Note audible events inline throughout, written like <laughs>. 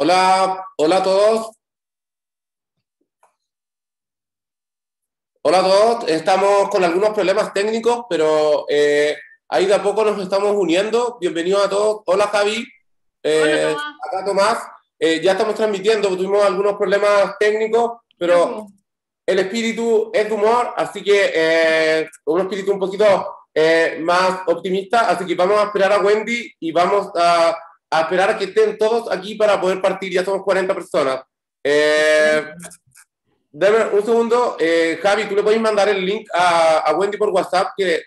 Hola, hola a todos. Hola a todos. Estamos con algunos problemas técnicos, pero eh, ahí de a poco nos estamos uniendo. Bienvenidos a todos. Hola Javi. Eh, Hola, Tomás. Acá Tomás. Eh, ya estamos transmitiendo, tuvimos algunos problemas técnicos, pero el espíritu es de humor, así que un espíritu un poquito más optimista, así que vamos a esperar a Wendy y vamos a, a esperar a que estén todos aquí para poder partir, ya somos 40 personas. Eh, dame un segundo, eh, Javi, tú le puedes mandar el link a, a Wendy por WhatsApp, que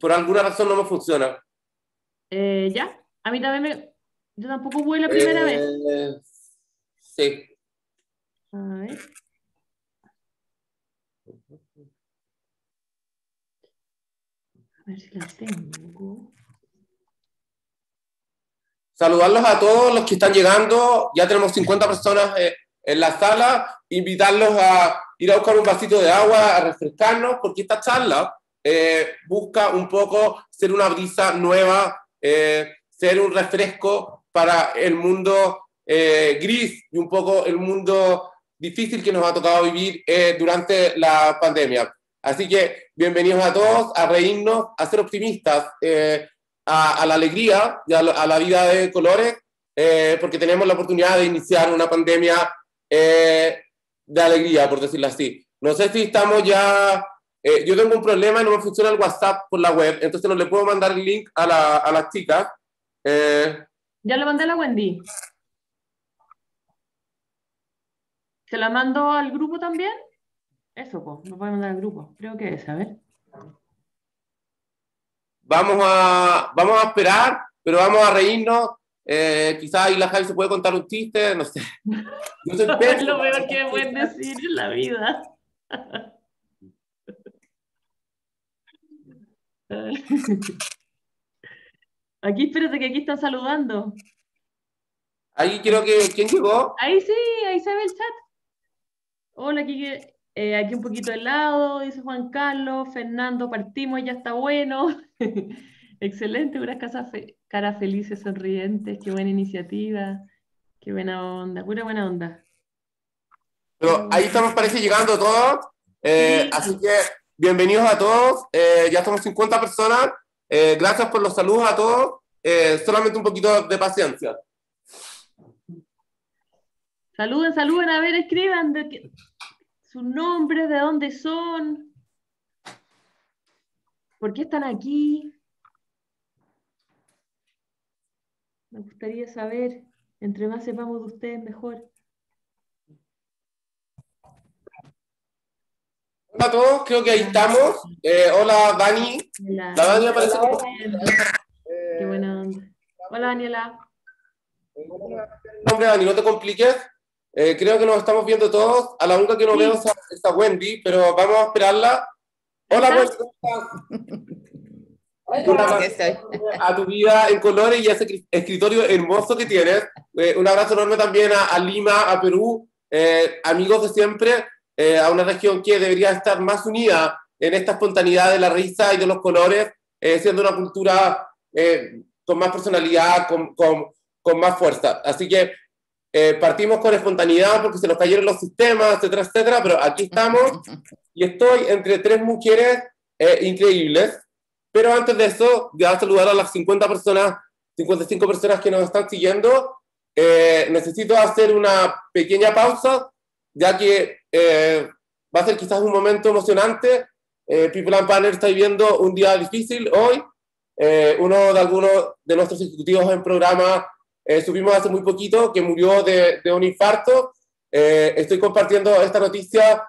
por alguna razón no me funciona. Eh, ¿ya? A mí también me... Yo tampoco fue la primera vez. Eh, Sí. A ver. A ver si la tengo. Saludarlos a todos los que están llegando. Ya tenemos 50 personas eh, en la sala. Invitarlos a ir a buscar un vasito de agua, a refrescarnos, porque esta charla eh, busca un poco ser una brisa nueva, eh, ser un refresco para el mundo gris y un poco el mundo difícil que nos ha tocado vivir durante la pandemia. Así que bienvenidos a todos, a reírnos, a ser optimistas. A, a la alegría y a la, a la vida de colores, eh, porque tenemos la oportunidad de iniciar una pandemia eh, de alegría, por decirlo así. No sé si estamos ya... eh, yo tengo un problema y no me funciona el WhatsApp por la web, entonces no le puedo mandar el link a, la, a las chicas. Eh, Ya le mandé a la Wendy. ¿Se la mando al grupo también? Eso, pues, lo puede mandar al grupo. Creo que es, a ver. Vamos, a, vamos a esperar, pero vamos a reírnos. Eh, quizás ahí la Javi se puede contar un chiste, no sé. Yo soy <laughs> Es pésimo. lo peor que pueden decir en la vida. <laughs> Aquí, espérate que aquí están saludando. Ahí creo que, ¿quién llegó? Ahí sí, ahí se ve el chat. Hola, que- eh, aquí un poquito de helado, dice Juan Carlos. Fernando, partimos, ya está bueno. <laughs> Excelente, unas casas fe- caras felices, sonrientes. Qué buena iniciativa. Qué buena onda, pura buena onda. Pero ahí estamos, parece, llegando todos. Eh, Sí. Así que bienvenidos a todos. Eh, ya somos 50 personas. Gracias por los saludos a todos. Solamente un poquito de paciencia. Saluden, saluden, a ver, escriban de sus nombres, de dónde son, por qué están aquí. Me gustaría saber, entre más sepamos de ustedes, mejor. Hola a todos, creo que ahí estamos. Eh, hola Dani. La, La Dani aparece como... Qué buena onda. Hola, Daniela. nombre, Dani, no te compliques. Eh, creo que nos estamos viendo todos. A la única que no Sí. veo es a, es a Wendy, pero vamos a esperarla. Hola, ¿Está? Wendy, estoy. <laughs> a tu vida en colores y a ese cri- escritorio hermoso que tienes. Eh, un abrazo enorme también a, a Lima, a Perú, eh, amigos de siempre, eh, a una región que debería estar más unida en esta espontaneidad de la risa y de los colores, eh, siendo una cultura eh, con más personalidad, con, con, con más fuerza. Así que eh, partimos con espontaneidad porque se nos cayeron los sistemas, etcétera, etcétera, pero aquí estamos y estoy entre tres mujeres eh, increíbles. Pero antes de eso, ya a saludar a las 50 personas, 55 personas que nos están siguiendo. Eh, necesito hacer una pequeña pausa, ya que eh, va a ser quizás un momento emocionante. Eh, People and Panel está viviendo un día difícil hoy. Eh, uno de algunos de nuestros ejecutivos en programa eh, supimos hace muy poquito que murió de, de un infarto. Eh, estoy compartiendo esta noticia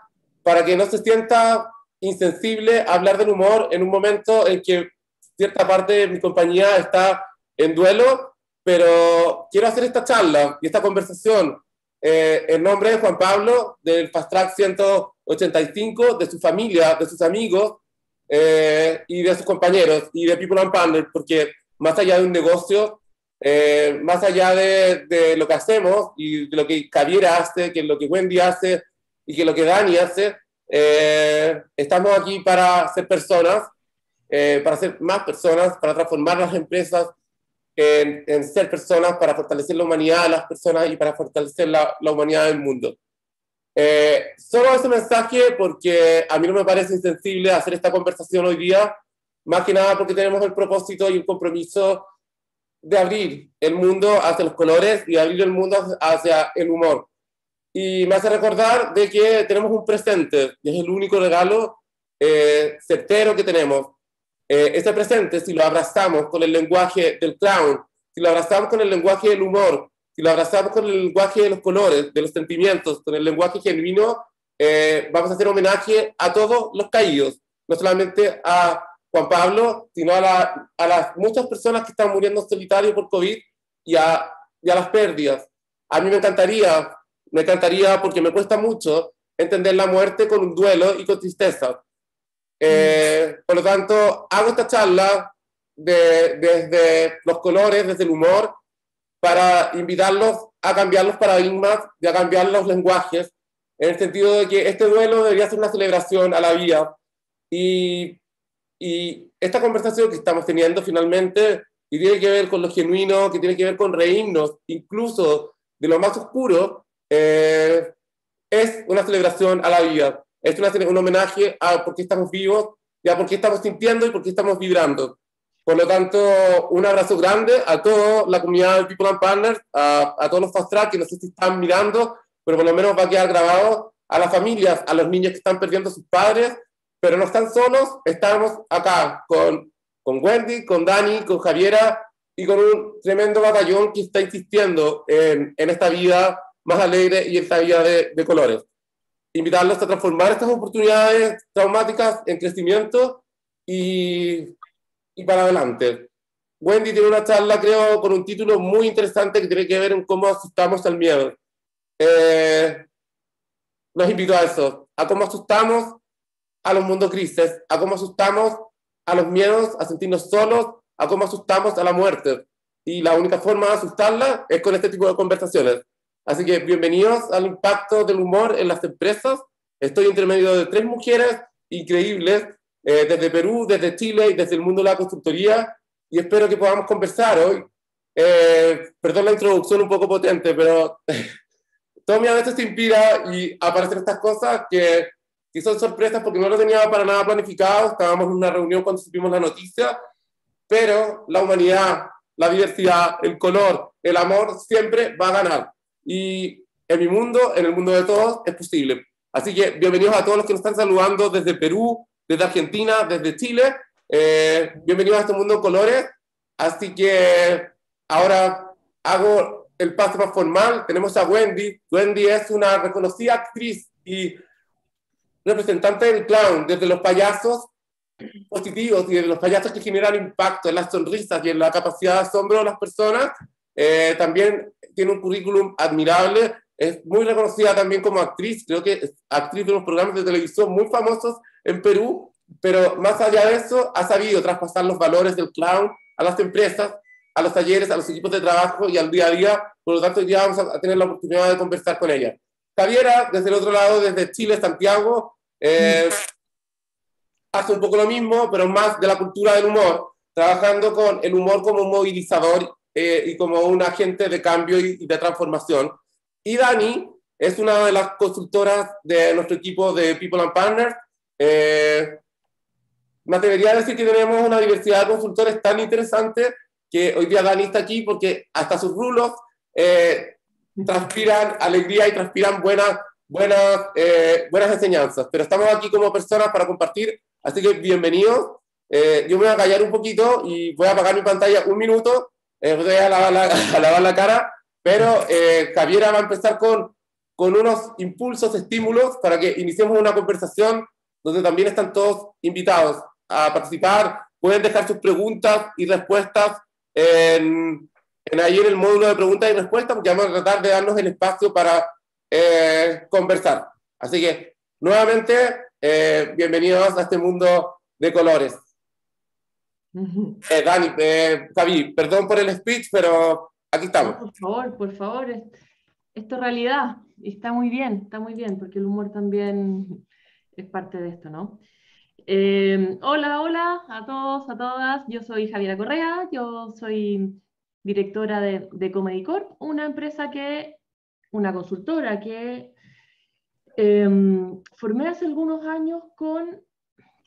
para que no se sienta insensible hablar del humor en un momento en que cierta parte de mi compañía está en duelo, pero quiero hacer esta charla y esta conversación eh, en nombre de Juan Pablo, del Fast Track 185, de su familia, de sus amigos eh, y de sus compañeros y de People and Partners, porque más allá de un negocio, eh, más allá de, de, lo que hacemos y de lo que Javiera hace, que lo que Wendy hace y que lo que Dani hace, eh, estamos aquí para ser personas, eh, para ser más personas, para transformar las empresas en, ser personas para fortalecer la humanidad de las personas y para fortalecer la, la humanidad del mundo. Eh, solo ese mensaje porque a mí no me parece insensible hacer esta conversación hoy día, más que nada porque tenemos el propósito y el compromiso de abrir el mundo hacia los colores y abrir el mundo hacia el humor. Y me hace recordar de que tenemos un presente, y es el único regalo eh, certero que tenemos. Eh, ese presente, si lo abrazamos con el lenguaje del clown, si lo abrazamos con el lenguaje del humor, si lo abrazamos con el lenguaje de los colores, de los sentimientos, con el lenguaje genuino, eh, vamos a hacer homenaje a todos los caídos, no solamente a Juan Pablo, sino a, a las muchas personas que están muriendo solitarios por COVID y a, y a las pérdidas. A mí me encantaría, me encantaría porque me cuesta mucho entender la muerte con un duelo y con tristeza. Eh, por lo tanto, hago esta charla de, desde los colores, desde el humor, para invitarlos a cambiar los paradigmas y a cambiar los lenguajes, en el sentido de que este duelo debería ser una celebración a la vida. Y, y esta conversación que estamos teniendo finalmente, y tiene que ver con lo genuino, que tiene que ver con reírnos, incluso de lo más oscuro, eh, es una celebración a la vida. Es un homenaje a por qué estamos vivos, y a por qué estamos sintiendo y por qué estamos vibrando. Por lo tanto, un abrazo grande a toda la comunidad de People and Partners, a, a todos los fast track que no sé si están mirando, pero por lo menos va a quedar grabado, a las familias, a los niños que están perdiendo a sus padres, pero no están solos, estamos acá con, con Wendy, con Dani, con Javiera y con un tremendo batallón que está insistiendo en, en esta vida más alegre y esta vida de, de colores invitarlos a transformar estas oportunidades traumáticas en crecimiento y, y para adelante. Wendy tiene una charla, creo, con un título muy interesante que tiene que ver en cómo asustamos al miedo. Eh, los invito a eso, a cómo asustamos a los mundos grises, a cómo asustamos a los miedos, a sentirnos solos, a cómo asustamos a la muerte. Y la única forma de asustarla es con este tipo de conversaciones. Así que bienvenidos al impacto del humor en las empresas. Estoy entre medio de tres mujeres increíbles, eh, desde Perú, desde Chile y desde el mundo de la constructoría, y espero que podamos conversar hoy. Eh, perdón la introducción un poco potente, pero <laughs> todo mi a veces se inspira y aparecen estas cosas que, son sorpresas porque no lo tenía para nada planificado. Estábamos en una reunión cuando supimos la noticia, pero la humanidad, la diversidad, el color, el amor siempre va a ganar y en mi mundo, en el mundo de todos, es posible. Así que bienvenidos a todos los que nos están saludando desde Perú, desde Argentina, desde Chile. Eh, bienvenidos a este mundo de colores. Así que ahora hago el paso más formal. Tenemos a Wendy. Wendy es una reconocida actriz y representante del clown, desde los payasos positivos y de los payasos que generan impacto en las sonrisas y en la capacidad de asombro de las personas. Eh, también tiene un currículum admirable, es muy reconocida también como actriz, creo que es actriz de unos programas de televisión muy famosos en Perú, pero más allá de eso, ha sabido traspasar los valores del clown a las empresas, a los talleres, a los equipos de trabajo y al día a día, por lo tanto ya vamos a tener la oportunidad de conversar con ella. Javiera, desde el otro lado, desde Chile, Santiago, eh, hace un poco lo mismo, pero más de la cultura del humor, trabajando con el humor como un movilizador eh, y como un agente de cambio y, de transformación. Y Dani es una de las consultoras de nuestro equipo de People and Partners. Eh, me atrevería a decir que tenemos una diversidad de consultores tan interesante que hoy día Dani está aquí porque hasta sus rulos eh, transpiran alegría y transpiran buenas, buenas, eh, buenas enseñanzas. Pero estamos aquí como personas para compartir, así que bienvenidos. yo me voy a callar un poquito y voy a apagar mi pantalla un minuto eh, voy a lavar la, <laughs> a lavar la cara, pero eh, Javiera va a empezar con, con unos impulsos, estímulos, para que iniciemos una conversación donde también están todos invitados a participar. Pueden dejar sus preguntas y respuestas en, en ahí en el módulo de preguntas y respuestas, porque vamos a tratar de darnos el espacio para eh, conversar. Así que, nuevamente, eh, bienvenidos a este mundo de colores. Eh, Dani, eh, Javi, perdón por el speech, pero aquí estamos. Por favor, por favor, esto es realidad y está muy bien, está muy bien, porque el humor también es parte de esto, ¿no? Eh, hola, hola a todos, a todas. Yo soy Javiera Correa, yo soy directora de, de Comedy Corp, una empresa que, una consultora que em, formé hace algunos años con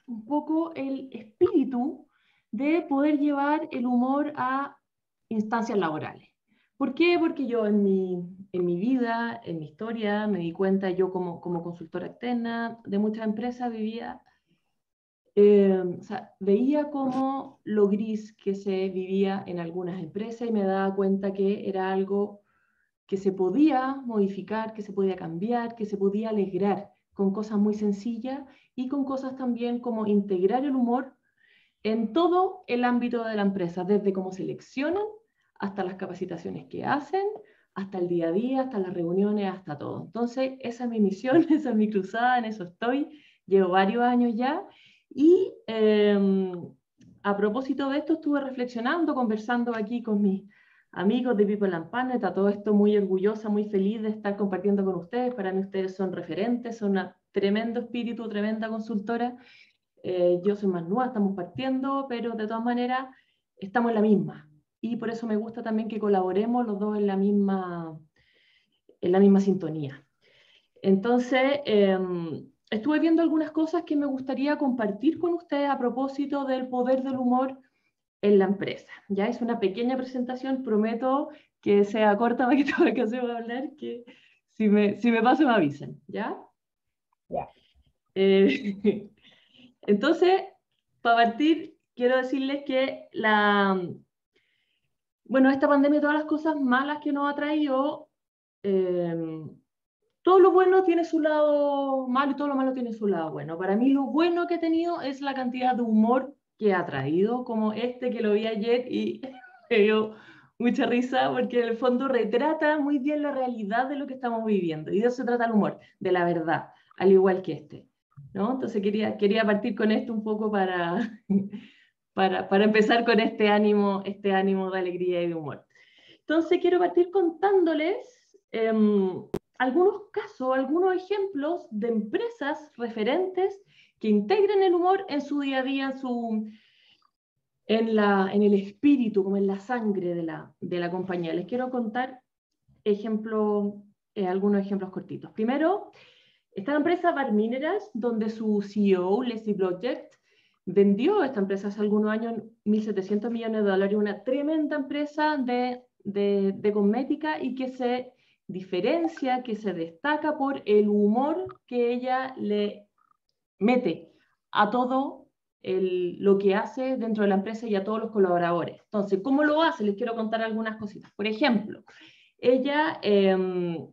un poco el espíritu de poder llevar el humor a instancias laborales. ¿Por qué? Porque yo en mi, en mi vida, en mi historia, me di cuenta, yo como, como consultora externa de muchas empresas vivía, sea, veía como lo gris que se vivía en algunas empresas y me daba cuenta que era algo que se podía modificar, que se podía cambiar, que se podía alegrar con cosas muy sencillas y con cosas también como integrar el humor en todo el ámbito de la empresa, desde cómo seleccionan hasta las capacitaciones que hacen, hasta el día a día, hasta las reuniones, hasta todo. Entonces, esa es mi misión, <laughs> esa es mi cruzada, en eso estoy. Llevo varios años ya y em, a propósito de esto estuve reflexionando, conversando aquí con mis amigos de People and Planet, a todo esto muy orgullosa, muy feliz de estar compartiendo con ustedes. Para mí ustedes son referentes, son un tremendo espíritu, tremenda consultora. Eh, yo soy más nueva, estamos partiendo, pero de todas maneras estamos en la misma. Y por eso me gusta también que colaboremos los dos en la misma, en la misma sintonía. Entonces, em, estuve viendo algunas cosas que me gustaría compartir con ustedes a propósito del poder del humor en la empresa. Ya es una pequeña presentación, prometo que sea corta para que <laughs> tenga que hacer hablar, que si me, si me paso me avisen, ¿ya? Ya. Eh, <laughs> entonces, para partir, quiero decirles que la, bueno, esta pandemia, todas las cosas malas que nos ha traído, eh, todo lo bueno tiene su lado malo y todo lo malo tiene su lado bueno. Para mí lo bueno que he tenido es la cantidad de humor que ha traído, como este que lo vi ayer y <laughs> me dio mucha risa porque en el fondo retrata muy bien la realidad de lo que estamos viviendo. Y de eso se trata el humor, de la verdad, al igual que este. ¿no? Entonces quería, quería partir con esto un poco para, <laughs> para, para empezar con este ánimo, este ánimo de alegría y de humor. Entonces quiero partir contándoles em, algunos casos, algunos ejemplos de empresas referentes que integren el humor en su día a día, en, su, en, la, en el espíritu, como en la sangre de la, de la compañía. Les quiero contar ejemplo, eh, algunos ejemplos cortitos. Primero, está la empresa Bar Minerals, donde su CEO, Leslie Blodgett, vendió esta empresa hace algunos años 1.700 millones de dólares, una tremenda empresa de, de, de cosmética y que se diferencia, que se destaca por el humor que ella le mete a todo lo que hace dentro de la empresa y a todos los colaboradores. Entonces, ¿cómo lo hace? Les quiero contar algunas cositas. Por ejemplo, ella em,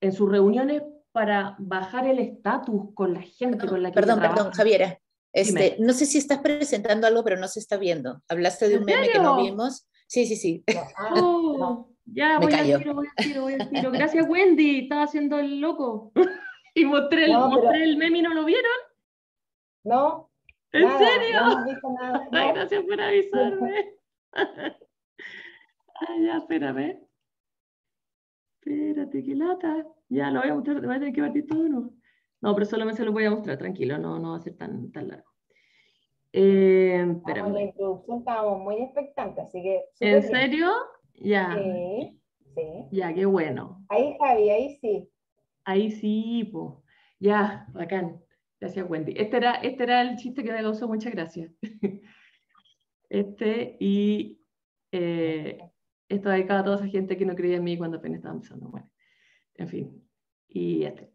en sus reuniones para bajar el estatus con la gente con la que Perdón, perdón, Javiera. Este, no sé si estás presentando algo, pero no se está viendo. Hablaste de un meme que no vimos. Sí, sí, sí. <laughs> Oh, ya, voy al tiro, voy al tiro, voy al tiro. Gracias, Wendy. Estaba haciendo el loco. <laughs> y mostré el, mostré el meme y no lo vieron. No. ¿En serio? No <laughs> Ay, gracias por avisarme. <laughs> <laughs> Ay, ya, espérame. Espérate, qué lata. Ya, lo voy a mostrar, voy a tener que partir todo no. No, pero solamente se lo voy a mostrar, tranquilo, no, no va a ser tan, tan largo. Eh, espérame. la introducción estábamos muy expectantes, así que... ¿En serio? Ya. Sí, sí. Ya, qué bueno. Ahí, Javi, ahí sí. Ahí sí, pues. Ya, bacán. Gracias, Wendy. Este era, este era el chiste que me causó muchas gracias. <laughs> Este y eh, esto dedicado a toda esa gente que no creía en mí cuando apenas estaba empezando. Bueno, en fin. Y este.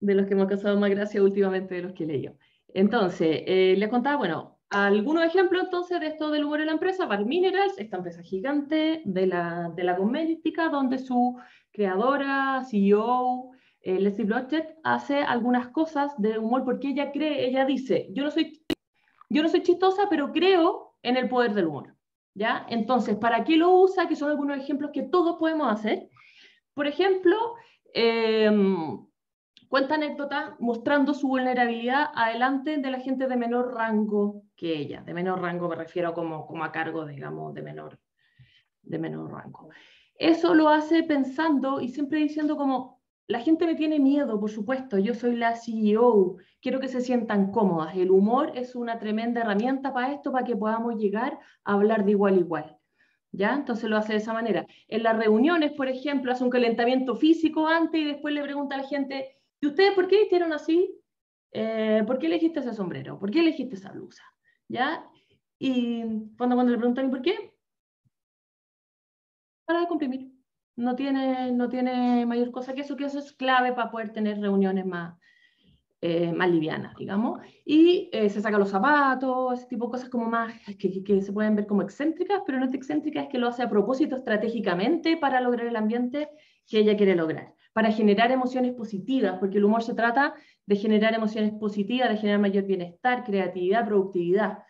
De los que me ha causado más gracia últimamente de los que leí yo. Entonces, eh, les contaba, bueno, algunos ejemplos entonces de esto del humor en la empresa. Bar Minerals, esta empresa gigante de la, de la cosmética, donde su creadora, CEO, eh, Leslie Blodgett hace algunas cosas de humor porque ella cree, ella dice, yo no soy, yo no soy chistosa, pero creo en el poder del humor. ¿Ya? Entonces, ¿para qué lo usa? Que son algunos ejemplos que todos podemos hacer. Por ejemplo, em, cuenta anécdotas mostrando su vulnerabilidad adelante de la gente de menor rango que ella. De menor rango me refiero como, como a cargo, digamos, de menor, de menor rango. Eso lo hace pensando y siempre diciendo como, la gente me tiene miedo, por supuesto, yo soy la CEO, quiero que se sientan cómodas. El humor es una tremenda herramienta para esto, para que podamos llegar a hablar de igual a igual. ¿Ya? Entonces lo hace de esa manera. En las reuniones, por ejemplo, hace un calentamiento físico antes y después le pregunta a la gente, ¿y ustedes por qué hicieron así? Eh, ¿Por qué elegiste ese sombrero? ¿Por qué elegiste esa blusa? ¿Ya? Y cuando, cuando le preguntan, ¿y por qué? Para comprimir. No tiene, no tiene mayor cosa que eso, que eso es clave para poder tener reuniones más, eh, más livianas, digamos. Y eh, se saca los zapatos, ese tipo de cosas como más que, que, se pueden ver como excéntricas, pero no es excéntrica, es que lo hace a propósito estratégicamente para lograr el ambiente que ella quiere lograr, para generar emociones positivas, porque el humor se trata de generar emociones positivas, de generar mayor bienestar, creatividad, productividad.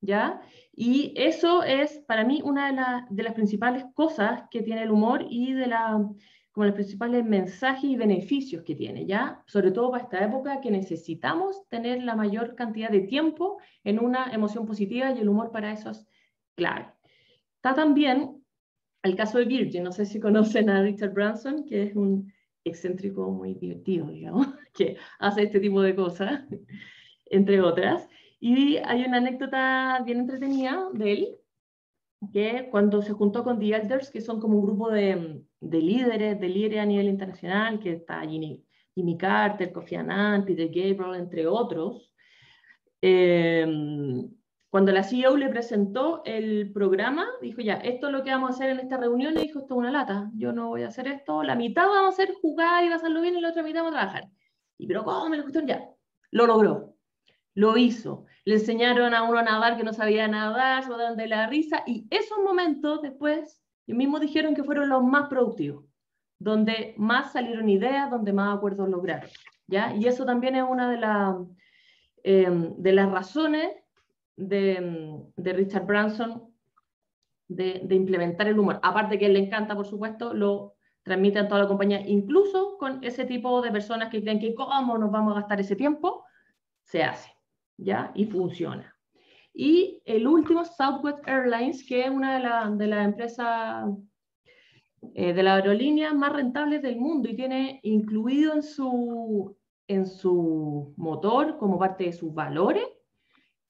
¿Ya? Y eso es para mí una de, las principales cosas que tiene el humor y de la, como los principales mensajes y beneficios que tiene, ¿ya? Sobre todo para esta época que necesitamos tener la mayor cantidad de tiempo en una emoción positiva y el humor para eso es clave. Está también el caso de Virgin, no sé si conocen a Richard Branson, que es un excéntrico muy divertido, digamos, <laughs> que hace este tipo de cosas, entre otras. Y hay una anécdota bien entretenida de él, que cuando se juntó con The Elders, que son como un grupo de, de líderes, de líderes a nivel internacional, que está Jimmy, Jimmy Carter, Kofi Annan, Peter Gabriel, entre otros, eh, cuando la CEO le presentó el programa, dijo ya, esto es lo que vamos a hacer en esta reunión, y dijo, esto es una lata, yo no voy a hacer esto, la mitad vamos a hacer jugar y hacerlo bien y la otra mitad vamos a trabajar. Y pero ¿cómo me lo gustó? Ya, lo logró, lo hizo. Le enseñaron a uno a nadar que no sabía nadar, se de la risa, y esos momentos después, ellos mismos dijeron que fueron los más productivos, donde más salieron ideas, donde más acuerdos lograron. ¿ya? Y eso también es una de, de las razones de, Richard Branson de, de, implementar el humor. Aparte que él le encanta, por supuesto, lo transmite a toda la compañía, incluso con ese tipo de personas que creen que cómo nos vamos a gastar ese tiempo, se hace, ¿ya? Y funciona. Y el último, Southwest Airlines, que es una de las de la empresas eh, de la aerolínea más rentables del mundo y tiene incluido en su, en su motor, como parte de sus valores,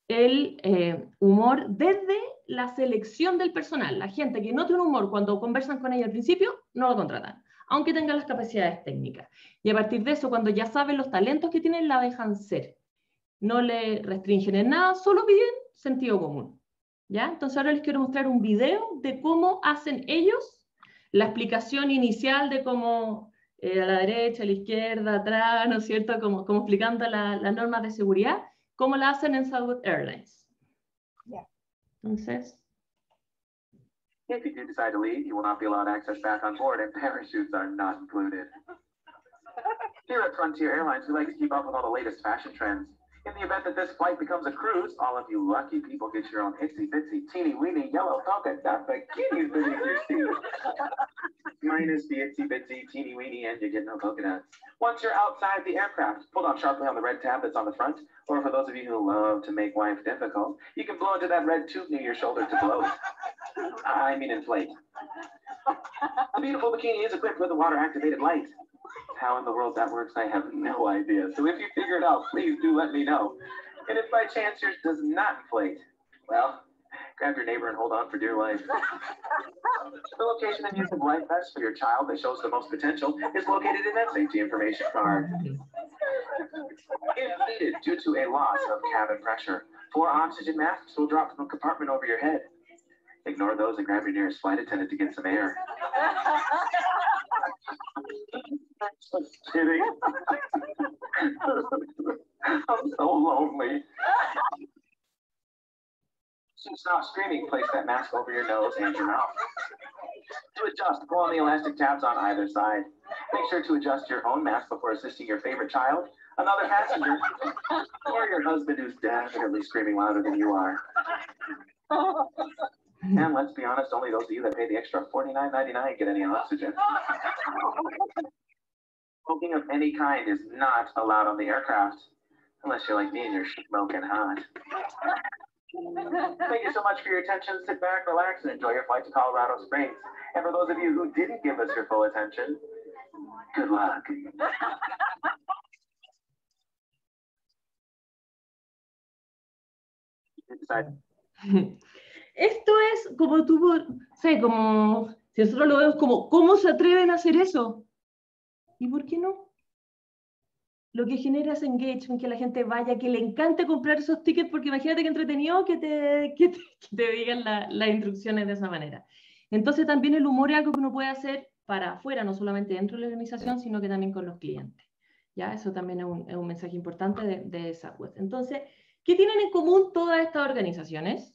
el eh, humor desde la selección del personal. La gente que no tiene humor cuando conversan con ella al principio, no lo contratan, aunque tenga las capacidades técnicas. Y a partir de eso, cuando ya saben los talentos que tienen, la dejan ser. No le restringen en nada, solo piden sentido común. ¿Ya? Entonces ahora les quiero mostrar un video de cómo hacen ellos la explicación inicial de cómo eh, a la derecha, a la izquierda, atrás, ¿no es cierto? Como, como explicando las normas de seguridad ¿Cómo la hacen en Southwest Airlines. Yeah. Entonces. If you do decide to leave, you will not be allowed access back on board, and parachutes are not included. <laughs> Here at Frontier Airlines, we like to keep up with all the latest fashion trends. In the event that this flight becomes a cruise, all of you lucky people get your own itsy bitsy teeny weeny yellow polka dot bikinis beneath your seat. <laughs> Minus the itsy bitsy teeny weeny and you get no dots. Once you're outside the aircraft, pull down sharply on the red tab that's on the front, or for those of you who love to make life difficult, you can blow into that red tube near your shoulder to blow. I mean inflate. The beautiful bikini is equipped with a water activated light. How in the world that works, I have no idea. So if you figure it out, please do let me know. And if by chance yours does not inflate, well, grab your neighbor and hold on for dear life. the location and use of life vest for your child that shows the most potential is located in that safety information card. If needed due to a loss of cabin pressure, four oxygen masks will drop from a compartment over your head. Ignore those and grab your nearest flight attendant to get some air. Kidding. I'm so lonely. So stop screaming, place that mask over your nose and your mouth. To adjust, pull on the elastic tabs on either side. Make sure to adjust your own mask before assisting your favorite child, another passenger, or your husband who's definitely screaming louder than you are. And let's be honest, only those of you that pay the extra $49.99 get any oxygen. Smoking of any kind is not allowed on the aircraft, unless you're like me and you're smoking hot. Thank you so much for your attention. Sit back, relax, and enjoy your flight to Colorado Springs. And for those of you who didn't give us your full attention, good luck. <laughs> <laughs> esto es como tú, sé, como, si nosotros lo vemos como, ¿cómo se atreven a hacer eso? ¿Y por qué no? Lo que genera es engagement, que la gente vaya, que le encante comprar esos tickets, porque imagínate que entretenido <laughs> que te, que te, digan las instrucciones de esa manera. Entonces también el humor es algo que uno puede hacer para afuera, no solamente dentro de la organización, sino que también con los clientes. ¿Ya? Eso también es un, es un mensaje importante de, de esa web. Entonces, ¿qué tienen en común todas estas organizaciones?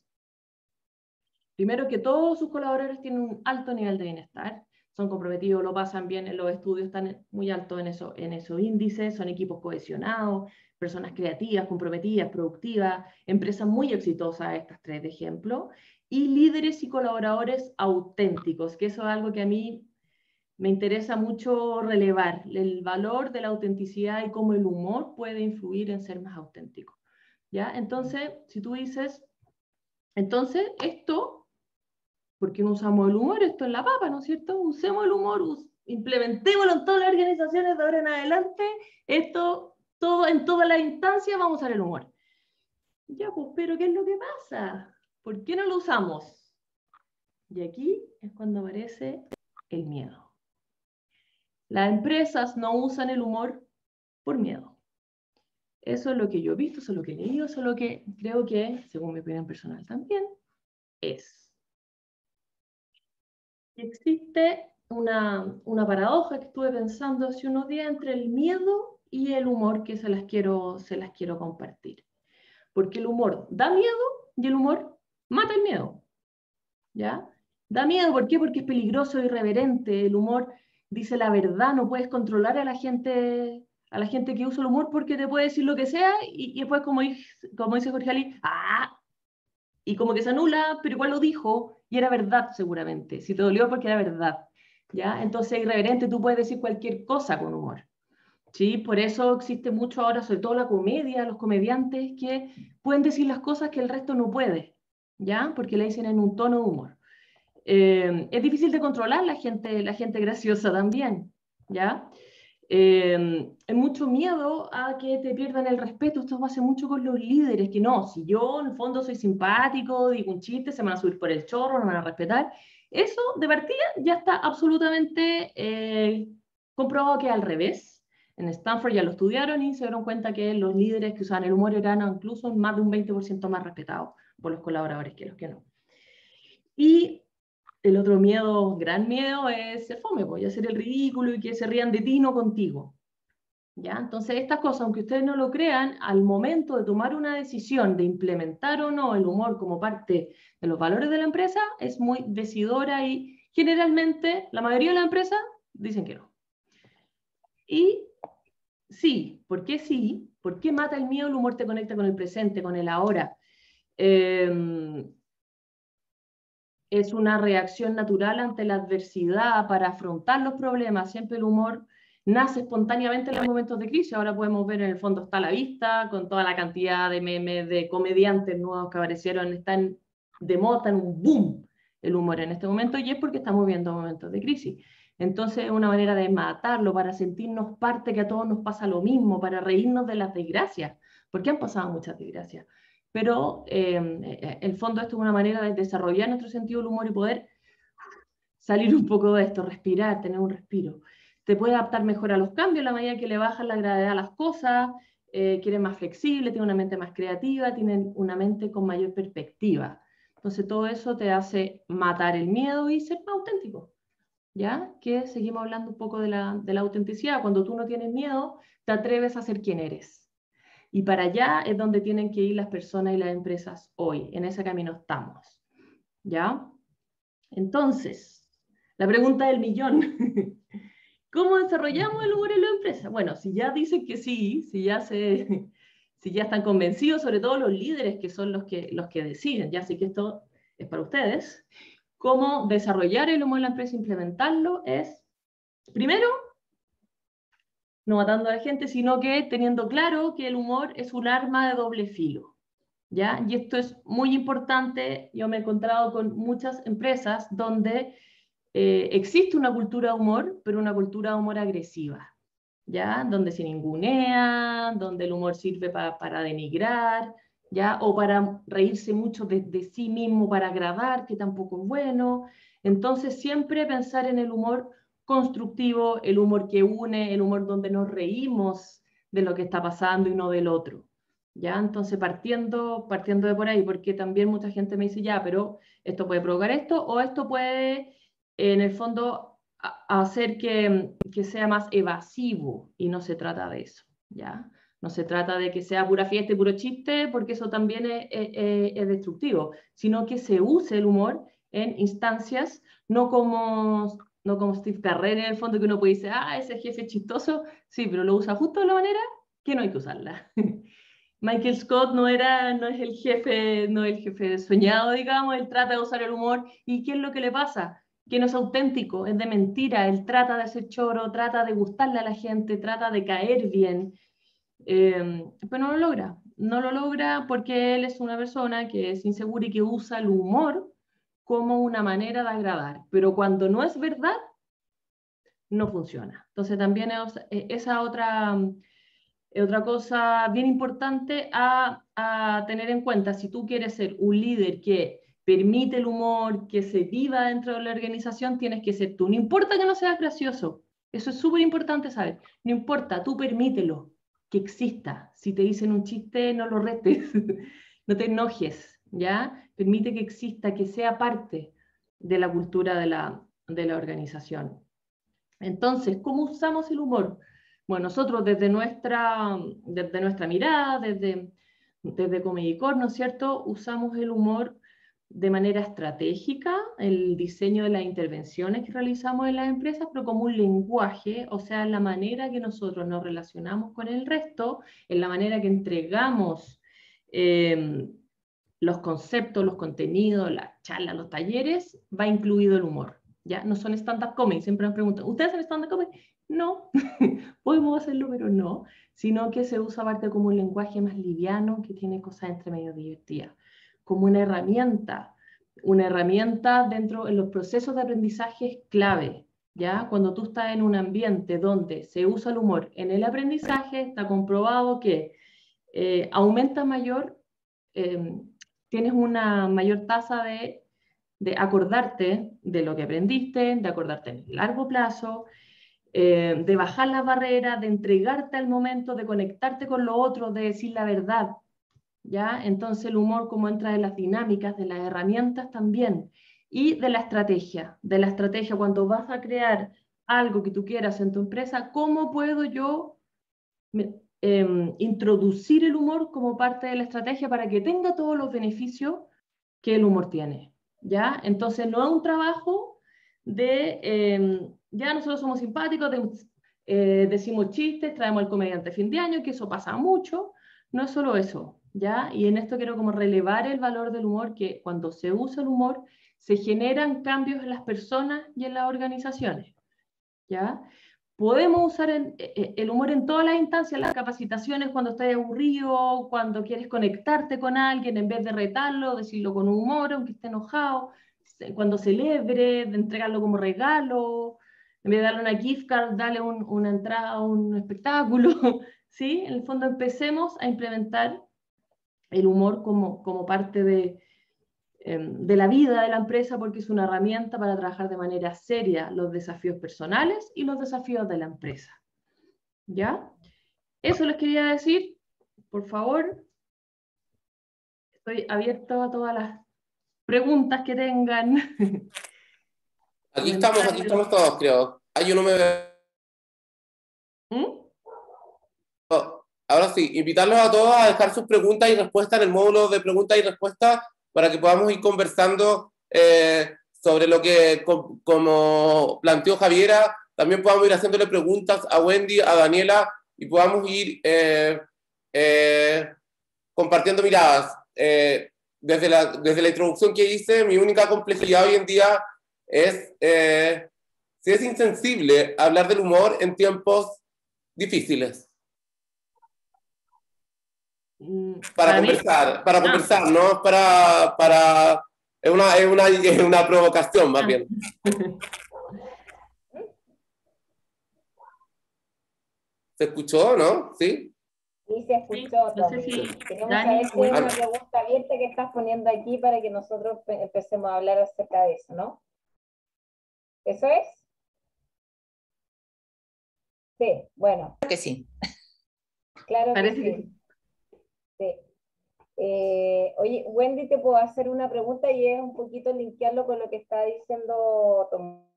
Primero que todos sus colaboradores tienen un alto nivel de bienestar, son comprometidos, lo pasan bien en los estudios, están muy altos en, eso, en esos índices, son equipos cohesionados, personas creativas, comprometidas, productivas, empresas muy exitosas, estas tres de ejemplo, y líderes y colaboradores auténticos, que eso es algo que a mí me interesa mucho relevar, el valor de la autenticidad y cómo el humor puede influir en ser más auténtico. ¿Ya? Entonces, si tú dices, entonces esto, ¿por qué no usamos el humor? Esto es la papa, ¿no es cierto? Usemos el humor, implementémoslo en todas las organizaciones de ahora en adelante, esto, todo, en todas las instancias vamos a usar el humor. Ya, pues, pero ¿qué es lo que pasa? ¿Por qué no lo usamos? Y aquí es cuando aparece el miedo. Las empresas no usan el humor por miedo. Eso es lo que yo he visto, eso es lo que he leído, eso es lo que creo que, según mi opinión personal también, es. Existe una, una paradoja que estuve pensando hace unos días entre el miedo y el humor que se las quiero, se las quiero compartir. Porque el humor da miedo y el humor mata el miedo. ¿Ya? Da miedo, ¿por qué? Porque es peligroso, irreverente. El humor dice la verdad, no puedes controlar a la gente a la gente que usa el humor porque te puede decir lo que sea y, después, como, como dice Jorge Ali, ¡ah! Y como que se anula, pero igual lo dijo y era verdad seguramente. Si te dolió porque era verdad. ¿ya? Entonces, irreverente, tú puedes decir cualquier cosa con humor. ¿sí? Por eso existe mucho ahora, sobre todo la comedia, los comediantes que pueden decir las cosas que el resto no puede, ¿ya? Porque le dicen en un tono de humor. Eh, es difícil de controlar la gente, la gente graciosa también, ¿ya? Eh, hay mucho miedo a que te pierdan el respeto. Esto pasa mucho con los líderes, que no, si yo en el fondo soy simpático, digo un chiste, se van a subir por el chorro, no me van a respetar. Eso de partida ya está absolutamente eh, comprobado que al revés. En Stanford ya lo estudiaron y se dieron cuenta que los líderes que usaban el humor eran incluso más de un 20% más respetados por los colaboradores que los que no. Y el otro miedo, gran miedo, es ser fome, voy a hacer el ridículo y que se rían de ti, no contigo. ¿Ya? Entonces, estas cosas, aunque ustedes no lo crean, al momento de tomar una decisión de implementar o no el humor como parte de los valores de la empresa, es muy decidora y generalmente la mayoría de las empresas dicen que no. Y sí, ¿por qué sí? ¿Por qué mata el miedo? El humor te conecta con el presente, con el ahora. Eh, es una reacción natural ante la adversidad para afrontar los problemas. Siempre el humor nace espontáneamente en los momentos de crisis. Ahora podemos ver en el fondo está la vista, con toda la cantidad de memes, de comediantes nuevos que aparecieron, están de moda, en un boom el humor en este momento, y es porque estamos viendo momentos de crisis. Entonces es una manera de matarlo, para sentirnos parte que a todos nos pasa lo mismo, para reírnos de las desgracias, porque han pasado muchas desgracias pero eh, el fondo esto es una manera de desarrollar nuestro sentido del humor y poder salir un poco de esto, respirar, tener un respiro. Te puede adaptar mejor a los cambios la medida que le bajas la gravedad a las cosas, eh, más flexible, tiene una mente más creativa, tiene una mente con mayor perspectiva. Entonces todo eso te hace matar el miedo y ser más auténtico. ¿Ya? Que seguimos hablando un poco de la, de la autenticidad. Cuando tú no tienes miedo, te atreves a ser quien eres. Y para allá es donde tienen que ir las personas y las empresas hoy. En ese camino estamos. ¿Ya? Entonces, la pregunta del millón. <laughs> ¿Cómo desarrollamos el humor en la empresa? Bueno, si ya dicen que sí, si ya, se, <laughs> si ya están convencidos, sobre todo los líderes que son los que, los que deciden, ya sé que esto es para ustedes, cómo desarrollar el humor en la empresa, implementarlo, es, primero, no matando a la gente, sino que teniendo claro que el humor es un arma de doble filo. ¿ya? Y esto es muy importante. Yo me he encontrado con muchas empresas donde eh, existe una cultura de humor, pero una cultura de humor agresiva, ¿ya? Donde se ningunea, donde el humor sirve para denigrar, ¿ya? O para reírse mucho de, de sí mismo, para agradar, que tampoco es bueno. Entonces, siempre pensar en el humor constructivo, el humor que une, el humor donde nos reímos de lo que está pasando y no del otro. ¿Ya? Entonces, partiendo, partiendo de por ahí, porque también mucha gente me dice, ya, pero esto puede provocar esto, o esto puede, en el fondo, hacer que, que sea más evasivo, y no se trata de eso, ¿ya? No se trata de que sea pura fiesta y puro chiste, porque eso también es, es, destructivo, sino que se use el humor en instancias, no como, no como Steve Carrera en el fondo, que uno puede decir, ah, ese jefe es chistoso, sí, pero lo usa justo de la manera que no hay que usarla. <laughs> Michael Scott no, era, no es el jefe, no el jefe soñado, digamos, él trata de usar el humor. ¿Y qué es lo que le pasa? Que no es auténtico, es de mentira, él trata de hacer choro, trata de gustarle a la gente, trata de caer bien, eh, pero no lo logra. No lo logra porque él es una persona que es insegura y que usa el humor como una manera de agradar. Pero cuando no es verdad, no funciona. Entonces también eh, esa otra otra cosa bien importante a, tener en cuenta, si tú quieres ser un líder que permite el humor, que se viva dentro de la organización, tienes que ser tú. No importa que no seas gracioso, eso es súper importante saber. No importa, tú permítelo, que exista. Si te dicen un chiste, no lo retes, <laughs> no te enojes, ¿ya? Permite que exista, que sea parte de la cultura de la, de la organización. Entonces, ¿cómo usamos el humor? Bueno, nosotros desde nuestra, desde nuestra mirada, desde, desde Comedicor, ¿no es cierto?, usamos el humor de manera estratégica, el diseño de las intervenciones que realizamos en las empresas, pero como un lenguaje, o sea, la manera que nosotros nos relacionamos con el resto, en la manera que entregamos em, los conceptos, los contenidos, las charlas, los talleres, va incluido el humor. ¿ya? No son stand-up comedy, siempre nos preguntan, ¿ustedes hacen stand-up comedy? No, <laughs> podemos hacerlo, pero no, sino que se usa aparte como un lenguaje más liviano que tiene cosas entre medio divertidas, como una herramienta, una herramienta dentro de los procesos de aprendizaje clave. ¿Ya? Cuando tú estás en un ambiente donde se usa el humor en el aprendizaje, está comprobado que eh, aumenta mayor, em, tienes una mayor tasa de, acordarte de lo que aprendiste, de acordarte en el largo plazo, eh, de bajar la barrera, de entregarte al momento, de conectarte con lo otro, de decir la verdad. ¿ya? Entonces el humor como entra de las dinámicas, de las herramientas también, y de la estrategia, de la estrategia cuando vas a crear algo que tú quieras en tu empresa, ¿cómo puedo yo em, introducir el humor como parte de la estrategia para que tenga todos los beneficios que el humor tiene? ¿ya? Entonces no es un trabajo de... Em, ya nosotros somos simpáticos, eh, decimos chistes, traemos al comediante fin de año, que eso pasa mucho, no es solo eso, ¿ya? Y en esto quiero como relevar el valor del humor, que cuando se usa el humor, se generan cambios en las personas y en las organizaciones, ¿ya? Podemos usar e, e, el humor en todas las instancias, las capacitaciones, cuando estás aburrido, cuando quieres conectarte con alguien, en vez de retarlo, decirlo con humor, aunque esté enojado, cuando celebre, entregarlo como regalo, en vez de darle una gift card, darle una entrada a un espectáculo, <laughs> ¿sí? En el fondo empecemos a implementar el humor como, parte de, de la vida de la empresa porque es una herramienta para trabajar de manera seria los desafíos personales y los desafíos de la empresa. ¿Ya? Eso les quería decir. Por favor, estoy abierto a todas las preguntas que tengan. <laughs> Aquí estamos, aquí estamos todos, creo. Ah, yo no me ¿Mm? oh, ahora sí, invitarlos a todos a dejar sus preguntas y respuestas en el módulo de preguntas y respuestas para que podamos ir conversando eh, sobre lo que, como planteó Javiera, también podamos ir haciéndole preguntas a Wendy, a Daniela y podamos ir eh, eh, compartiendo miradas. desde, la, desde la introducción que hice, mi única complejidad hoy en día es si es insensible hablar del humor en tiempos difíciles. Mm, para, conversar, para ah. conversar, ¿no? Para, para, es una, es una, es una provocación más bien. ¿Se escuchó, no? ¿Sí? Sí, se escuchó. No sé si Queremos saber si es una pregunta abierta que estás poniendo aquí para que nosotros empecemos a hablar acerca de eso, ¿no? ¿Eso es? Sí, bueno. Creo que sí. Claro que sí. Eh, oye, Wendy, te puedo hacer una pregunta y es un poquito linkearlo con lo que está diciendo Tomás.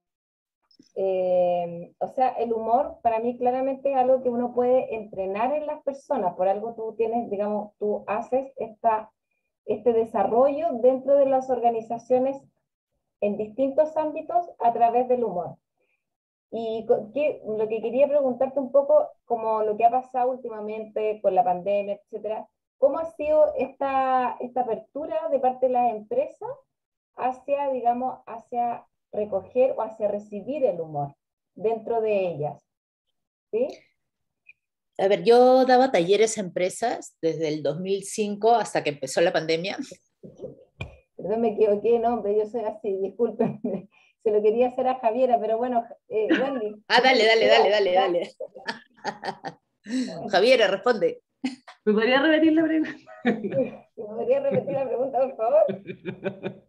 Eh, o sea, el humor para mí claramente es algo que uno puede entrenar en las personas, por algo tú tienes, digamos, tú haces esta, este desarrollo dentro de las organizaciones en distintos ámbitos a través del humor. Y lo que quería preguntarte un poco, como lo que ha pasado últimamente con la pandemia, etcétera, ¿cómo ha sido esta, esta apertura de parte de las empresas hacia, digamos, hacia recoger o hacia recibir el humor dentro de ellas. ¿Sí? A ver, yo daba talleres a empresas desde el 2005 hasta que empezó la pandemia. <laughs> Perdón, me equivoqué nombre, yo soy así, discúlpenme. <laughs> Se lo quería hacer a Javiera, pero bueno, eh, <laughs> Wendy. Ah, dale, dale, dale, dale, dale. Javiera, responde. <laughs> ¿Me podría repetir la pregunta? <laughs> ¿Me podría repetir la pregunta, por favor? <laughs>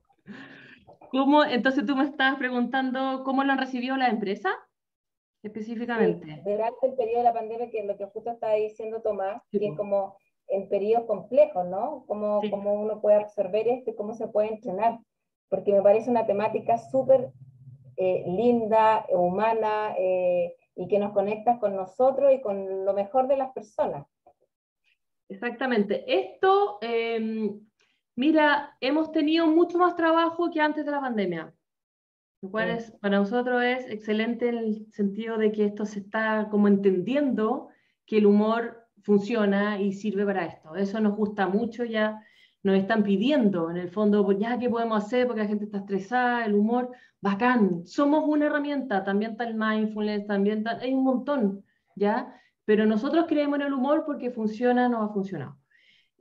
¿Cómo, entonces tú me estás preguntando cómo lo han recibido las empresas específicamente. durante el periodo de la pandemia, que es lo que justo está diciendo Tomás, que es como en periodos complejos, ¿no? Cómo, cómo uno puede absorber esto y cómo se puede entrenar. Porque me parece una temática súper eh, linda, humana, eh, y que nos conecta con nosotros y con lo mejor de las personas. Exactamente. Esto em, Mira, hemos tenido mucho más trabajo que antes de la pandemia, lo cual es, para nosotros es excelente en el sentido de que esto se está como entendiendo que el humor funciona y sirve para esto. Eso nos gusta mucho, ya nos están pidiendo en el fondo, pues ya qué podemos hacer porque la gente está estresada, el humor, bacán, somos una herramienta, también está el mindfulness, también hay un montón, ¿ya? Pero nosotros creemos en el humor porque funciona, nos ha funcionado.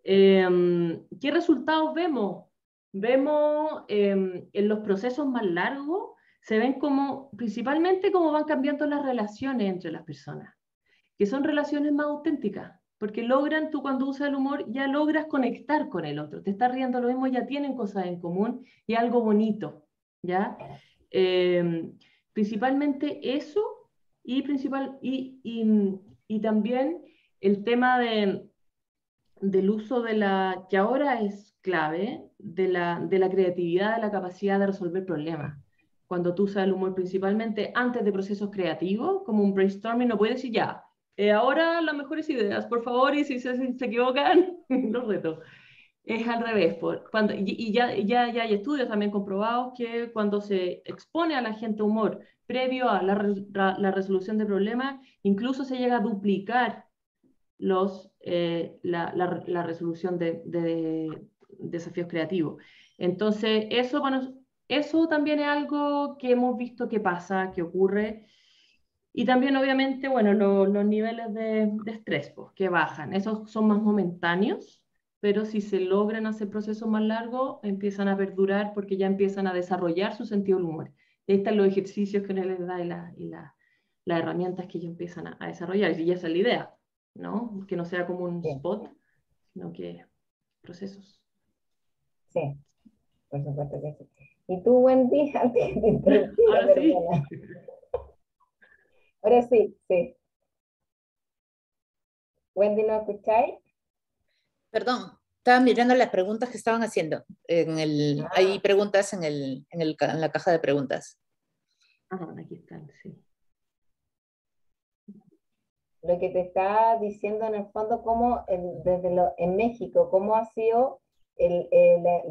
Em, ¿Qué resultados vemos? Vemos em, en los procesos más largos, se ven como, principalmente cómo van cambiando las relaciones entre las personas, que son relaciones más auténticas, porque logran, tú cuando usas el humor, ya logras conectar con el otro, te estás riendo lo mismo, ya tienen cosas en común y algo bonito, ¿ya? Em, principalmente eso y, principal, y, y, y también el tema de, del uso de la, que ahora es clave, de la, de la creatividad, de la capacidad de resolver problemas. Cuando tú usas el humor principalmente antes de procesos creativos, como un brainstorming, no puedes decir ya, eh, ahora las mejores ideas, por favor, y si se, se equivocan, <laughs> los reto. Es al revés, por, cuando, y, ya, ya, ya hay estudios también comprobados que cuando se expone a la gente humor previo a la, la resolución de problemas, incluso se llega a duplicar los, eh, la, la, resolución de, de, desafíos creativos. Entonces, eso, bueno, eso también es algo que hemos visto que pasa, que ocurre. Y también, obviamente, bueno, los niveles de, de estrés pues, que bajan. Esos son más momentáneos, pero si se logran hacer procesos más largos, empiezan a perdurar porque ya empiezan a desarrollar su sentido del humor. Y ahí están los ejercicios que les da y, la, y la, las herramientas que ellos empiezan a, a desarrollar. Y esa es la idea. ¿no? Que no sea como un spot, sino que procesos. Sí, por supuesto que sí. ¿Y tú, Wendy? <laughs> <laughs> Ahora sí. Ahora sí, sí. Wendy, ¿no escucháis? Perdón, estaba mirando las preguntas que estaban haciendo. En el, ah. Hay preguntas en, el, en, el, en la caja de preguntas. Ah, aquí están, sí lo que te está diciendo en el fondo, cómo desde lo, en México, cómo ha sido el,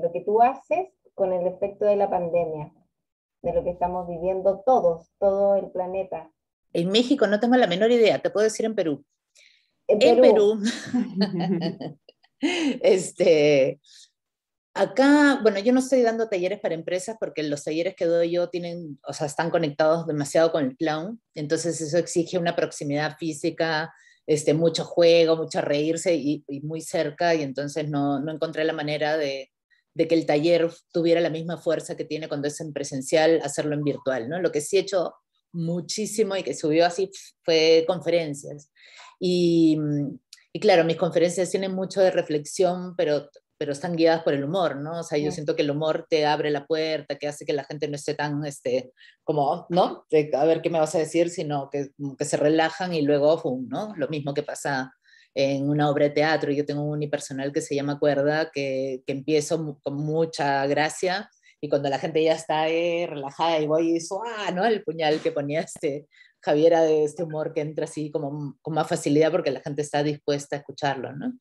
lo que tú haces con el efecto de la pandemia, de lo que estamos viviendo todos, todo el planeta. En México no tengo la menor idea, te puedo decir en Perú. En Perú, en Perú <laughs> <laughs> este, Acá, bueno, yo no estoy dando talleres para empresas porque los talleres que doy yo tienen, o sea, están conectados demasiado con el clown, entonces eso exige una proximidad física, este, mucho juego, mucho reírse y, muy cerca, y entonces no, no encontré la manera de, de, que el taller tuviera la misma fuerza que tiene cuando es en presencial, hacerlo en virtual, ¿no? Lo que sí he hecho muchísimo y que subió así fue conferencias. Y, y claro, mis conferencias tienen mucho de reflexión, pero, pero están guiadas por el humor, ¿no? O sea, yo siento que el humor te abre la puerta, que hace que la gente no esté tan, este, como, ¿no? a ver qué me vas a decir, sino que, que se relajan y luego, ¿no? Lo mismo que pasa en una obra de teatro. Yo tengo un unipersonal que se llama Cuerda, que, que empiezo con mucha gracia y cuando la gente ya está relajada y voy y ah, ¿no? El puñal que ponía este Javiera de este humor que entra así como con más facilidad porque la gente está dispuesta a escucharlo, ¿no?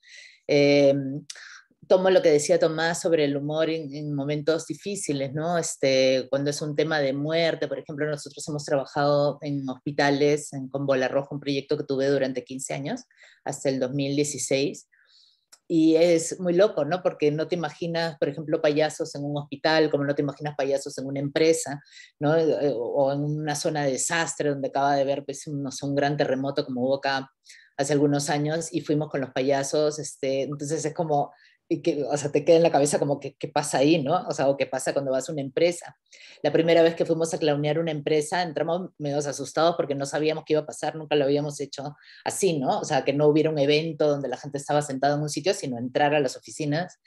Eh, tomo lo que decía Tomás sobre el humor en, momentos difíciles, ¿no? Este, cuando es un tema de muerte, por ejemplo, nosotros hemos trabajado en hospitales en, con Bola Roja, un proyecto que tuve durante 15 años, hasta el 2016, y es muy loco, ¿no? Porque no te imaginas, por ejemplo, payasos en un hospital, como no te imaginas payasos en una empresa, ¿no? Eh, o en una zona de desastre donde acaba de haber pues, un, un gran terremoto como hubo acá hace algunos años y fuimos con los payasos, este, entonces es como y que, o sea, te queda en la cabeza como que qué pasa ahí, ¿no? O sea, o qué pasa cuando vas a una empresa. La primera vez que fuimos a clownear una empresa, entramos medio asustados porque no sabíamos qué iba a pasar, nunca lo habíamos hecho así, ¿no? O sea, que no hubiera un evento donde la gente estaba sentada en un sitio, sino entrar a las oficinas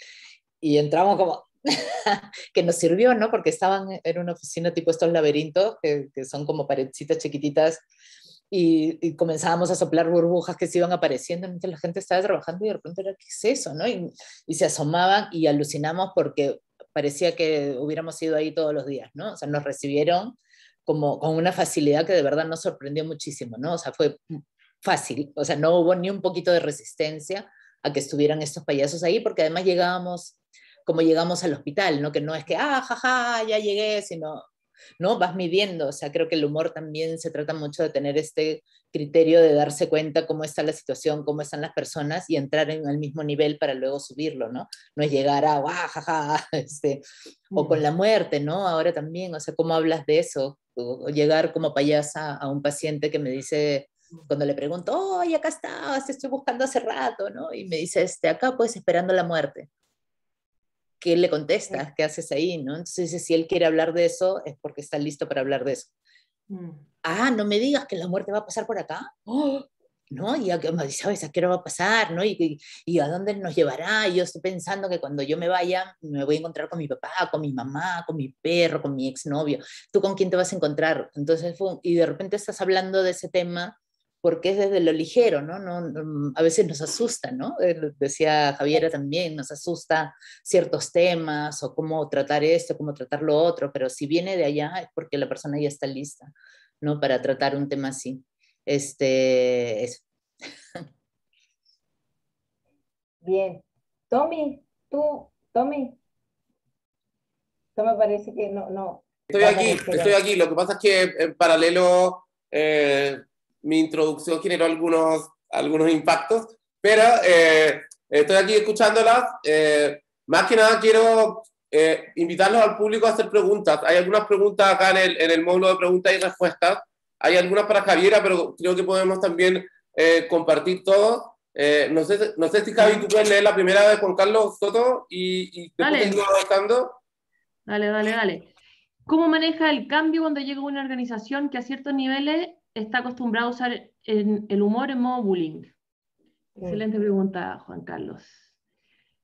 y entramos como, <laughs> que nos sirvió, ¿no? Porque estaban en una oficina tipo estos laberintos, que, que son como paredcitas chiquititas, y, comenzábamos a soplar burbujas que se iban apareciendo, entonces la gente estaba trabajando y de repente era, ¿qué es eso? ¿no? Y, y, se asomaban y alucinamos porque parecía que hubiéramos ido ahí todos los días, ¿no? O sea, nos recibieron como con una facilidad que de verdad nos sorprendió muchísimo, ¿no? O sea, fue fácil, o sea, no hubo ni un poquito de resistencia a que estuvieran estos payasos ahí, porque además llegábamos como llegamos al hospital, ¿no? Que no es que, ah, jaja, ya llegué, sino ¿no? Vas midiendo, o sea, creo que el humor también se trata mucho de tener este criterio de darse cuenta cómo está la situación, cómo están las personas y entrar en el mismo nivel para luego subirlo, ¿no? No es llegar a, jaja, <laughs> este, o con la muerte, ¿no? Ahora también, o sea, ¿cómo hablas de eso? O llegar como payasa a un paciente que me dice, cuando le pregunto, oh, acá estabas, te estoy buscando hace rato, ¿no? Y me dice, este, acá pues esperando la muerte. ¿Qué le contestas? ¿Qué haces ahí? ¿no? Entonces, si él quiere hablar de eso, es porque está listo para hablar de eso. Mm. Ah, no me digas que la muerte va a pasar por acá. ¡Oh! ¿no? Y ¿sabes a qué hora va a pasar? ¿no? Y, y, a dónde nos llevará? Y yo estoy pensando que cuando yo me vaya, me voy a encontrar con mi papá, con mi mamá, con mi perro, con mi exnovio. ¿Tú con quién te vas a encontrar? Entonces, y de repente estás hablando de ese tema porque es desde lo ligero, ¿no? no, a veces nos asusta, ¿no? Eh, decía Javiera también, nos asusta ciertos temas o cómo tratar esto, cómo tratar lo otro, pero si viene de allá es porque la persona ya está lista, ¿no? Para tratar un tema así. Este, eso. Bien. Tommy, tú, Tommy. Esto me parece que no, no. Estoy aquí, estoy aquí. Lo que pasa es que en paralelo eh, mi introducción generó algunos, algunos impactos, pero eh, estoy aquí escuchándolas. Eh, más que nada quiero eh, invitarlos al público a hacer preguntas. Hay algunas preguntas acá en el, en el módulo de preguntas y respuestas. Hay algunas para Javiera, pero creo que podemos también compartir todos. no, sé, no sé si Javi, tú puedes leer la primera de Juan Carlos Soto y, y dale. Dale, dale, dale. ¿Cómo maneja el cambio cuando llega una organización que a ciertos niveles está acostumbrado a usar el humor en modo bullying? Excelente pregunta, Juan Carlos.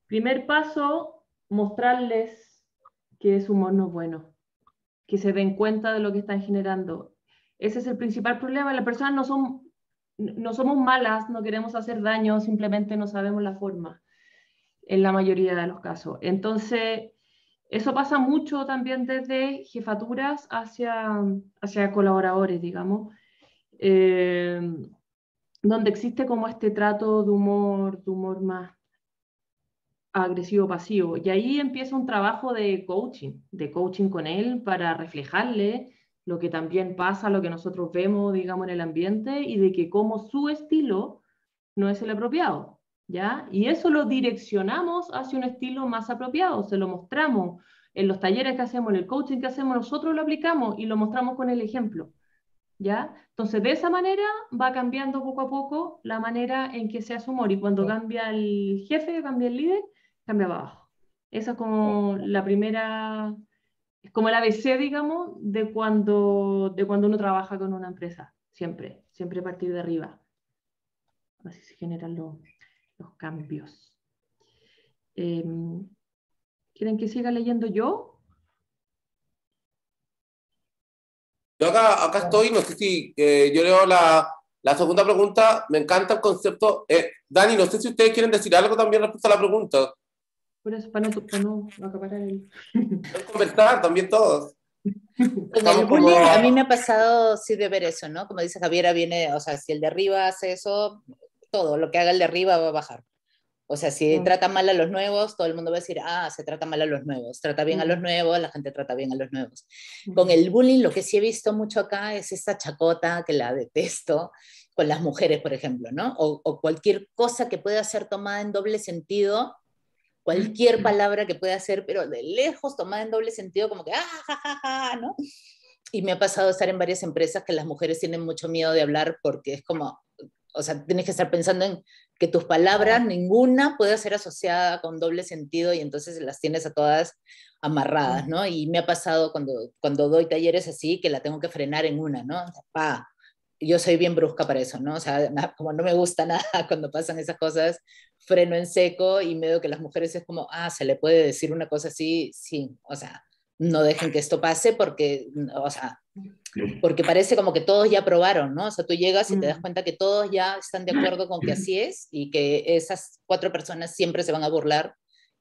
Primer paso, mostrarles que ese humor no es bueno, que se den cuenta de lo que están generando. Ese es el principal problema. Las personas no, son, no somos malas, no queremos hacer daño, simplemente no sabemos la forma, en la mayoría de los casos. Entonces, eso pasa mucho también desde jefaturas hacia, hacia colaboradores, digamos. Eh, donde existe como este trato de humor, humor más agresivo-pasivo. Y ahí empieza un trabajo de coaching, de coaching con él para reflejarle lo que también pasa, lo que nosotros vemos, digamos, en el ambiente y de que como su estilo no es el apropiado, ¿ya? Y eso lo direccionamos hacia un estilo más apropiado, se lo mostramos en los talleres que hacemos, en el coaching que hacemos, nosotros lo aplicamos y lo mostramos con el ejemplo. ¿Ya? Entonces, de esa manera va cambiando poco a poco la manera en que se hace humor y cuando cambia el jefe, cambia el líder, cambia abajo. Esa es como la primera, es como el ABC, digamos, de cuando, de cuando uno trabaja con una empresa, siempre, siempre partir de arriba. Así se generan los... los cambios. Em, ¿Quieren que siga leyendo yo? Yo acá, acá estoy, no sé si eh, yo leo la, la, segunda pregunta, me encanta el concepto. Eh, Dani, no sé si ustedes quieren decir algo también respecto a la pregunta. Por eso, para no, para no acaparar el... conversar también todos. <laughs> el bullying, a mí me ha pasado sí de ver eso, ¿no? Como dice Javiera, viene, o sea, si el de arriba hace eso, todo lo que haga el de arriba va a bajar. O sea, si trata mal a los nuevos, todo el mundo va a decir, ah, se trata mal a los nuevos. Trata bien a los nuevos, la gente trata bien a los nuevos. Con el bullying, lo que sí he visto mucho acá es esta chacota que la detesto con las mujeres, por ejemplo, ¿no? O, o cualquier cosa que pueda ser tomada en doble sentido, cualquier palabra que pueda ser, pero de lejos tomada en doble sentido, como que, ah, ja, ja, ja, ¿no? Y me ha pasado estar en varias empresas que las mujeres tienen mucho miedo de hablar porque es como, o sea, tienes que estar pensando en que tus palabras, ninguna puede ser asociada con doble sentido y entonces las tienes a todas amarradas, ¿no? Y me ha pasado cuando, cuando doy talleres así que la tengo que frenar en una, ¿no? Pa, yo soy bien brusca para eso, ¿no? O sea, como no me gusta <laughs> nada cuando pasan esas cosas, freno en seco y me veo que las mujeres es como, ah, se le puede decir una cosa así, sí, o sea, no dejen que esto pase porque, o sea, porque parece como que todos ya aprobaron, ¿no? O sea, tú llegas y te das mm. cuenta que todos ya están de acuerdo con que así es y que esas cuatro personas siempre se van a burlar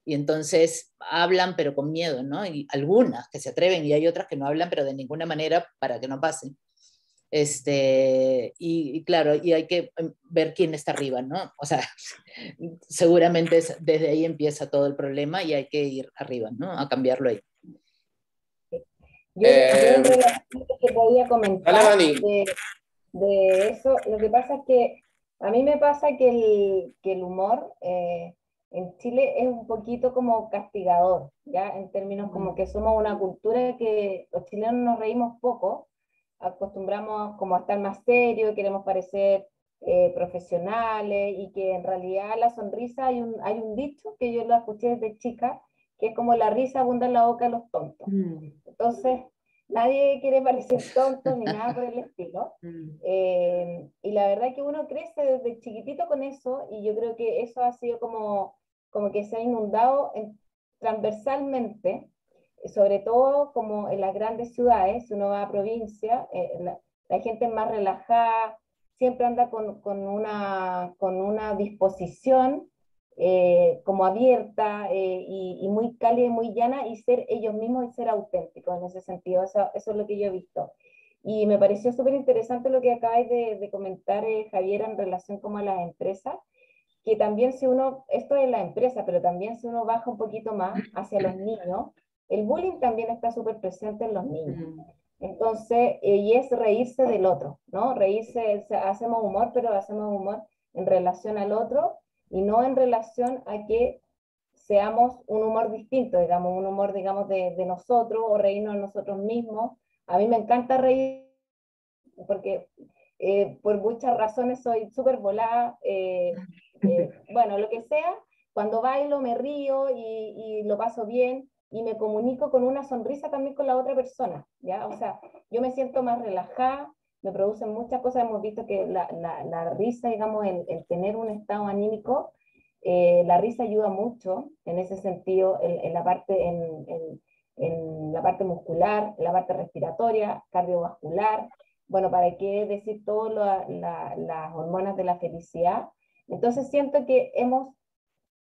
y entonces hablan pero con miedo, ¿no? Y algunas que se atreven y hay otras que no hablan pero de ninguna manera para que no pase. Este, y, claro, y hay que em, ver quién está arriba, ¿no? O sea, <laughs> seguramente desde ahí empieza todo el problema y hay que ir arriba, ¿no? A cambiarlo ahí. Yo, eh, que podía comentar de, de, eso, lo que pasa es que a mí me pasa que el, que el humor eh, en Chile es un poquito como castigador, ¿ya? En términos como que somos una cultura que los chilenos nos reímos poco, acostumbramos como a estar más serios, queremos parecer eh, profesionales y que en realidad la sonrisa, hay un, hay un dicho que yo lo escuché desde chica, que es como la risa abunda en la boca de los tontos. Mm. Entonces, nadie quiere parecer tonto ni nada por el estilo. <laughs> Mm. Eh, y la verdad que uno crece desde chiquitito con eso y yo creo que eso ha sido como, como que se ha inundado transversalmente, sobre todo como en las grandes ciudades, si uno va a provincia, eh, la, la, gente es más relajada, siempre anda con, con, una, con una disposición eh, como abierta eh, y, muy cálida y muy llana y ser ellos mismos y ser auténticos en ese sentido. Eso, eso es lo que yo he visto. Y me pareció súper interesante lo que acabáis de, comentar, eh, Javier, en relación como a las empresas, que también si uno, esto es la empresa, pero también si uno baja un poquito más hacia los niños, el bullying también está súper presente en los niños. Entonces, y es reírse del otro, ¿no? Reírse, hacemos humor, pero hacemos humor en relación al otro y no en relación a que seamos un humor distinto, digamos, un humor, digamos, de, de nosotros o reírnos de nosotros mismos. A mí me encanta reír porque eh, por muchas razones soy súper volada, eh, eh, <laughs> bueno, lo que sea, cuando bailo me río y, y, lo paso bien y me comunico con una sonrisa también con la otra persona, ¿ya? O sea, yo me siento más relajada, me producen muchas cosas. Hemos visto que la, la, la risa, digamos, el, el, tener un estado anímico, eh, la risa ayuda mucho en ese sentido, en, la parte, en, en, en, la parte muscular, en la parte respiratoria, cardiovascular. Bueno, ¿para qué decir todas la, las hormonas de la felicidad? Entonces siento que hemos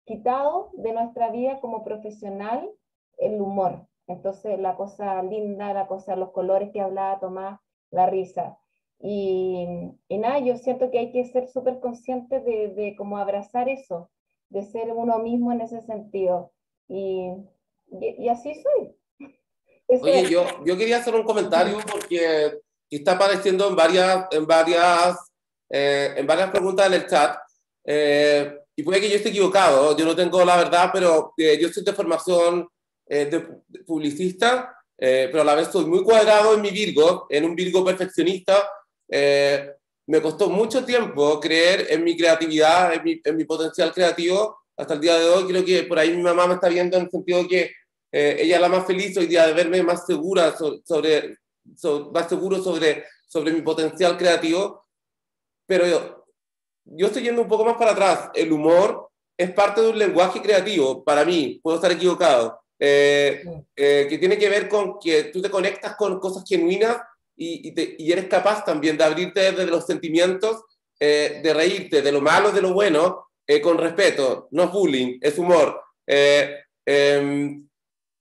quitado de nuestra vida como profesional el humor. Entonces la cosa linda, la cosa, los colores que hablaba Tomás, la risa. Y, y, nada, yo siento que hay que ser súper conscientes de, de cómo abrazar eso, de ser uno mismo en ese sentido. Y, y, y así soy. <laughs> Oye, yo, yo quería hacer un comentario porque está apareciendo en varias, en varias, eh, en varias preguntas en el chat. Eh, y puede que yo esté equivocado, yo no tengo la verdad, pero eh, yo soy de formación eh, de publicista, pero a la vez soy muy cuadrado en mi Virgo, en un Virgo perfeccionista eh, me costó mucho tiempo creer en mi creatividad, en mi, en mi, potencial creativo. Hasta el día de hoy creo que por ahí mi mamá me está viendo en el sentido que eh, ella es la más feliz hoy día de verme más segura sobre, sobre, más seguro sobre, sobre mi potencial creativo. Pero yo estoy yendo un poco más para atrás. El humor es parte de un lenguaje creativo, para mí, puedo estar equivocado, eh, eh, que tiene que ver con que tú te conectas con cosas genuinas y, y, te, y eres capaz también de abrirte desde los sentimientos, eh, de reírte de lo malo, de lo bueno, con respeto. No es bullying, es humor. Em,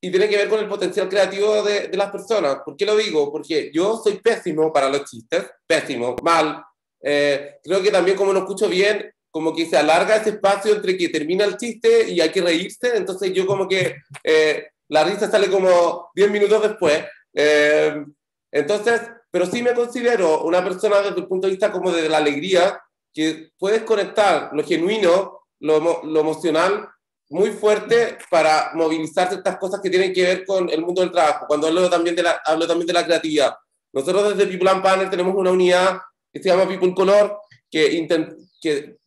y tiene que ver con el potencial creativo de, de, las personas. ¿Por qué lo digo? Porque yo soy pésimo para los chistes, pésimo, mal. creo que también como no escucho bien, como que se alarga ese espacio entre que termina el chiste y hay que reírse, entonces yo como que eh, la risa sale como 10 minutos después. Entonces, pero sí me considero una persona desde el punto de vista como de la alegría, que puedes conectar lo genuino, lo, emocional, muy fuerte para movilizar ciertas cosas que tienen que ver con el mundo del trabajo. Cuando hablo también de la, hablo también de la creatividad. Nosotros desde People and Panel tenemos una unidad que se llama People Color, que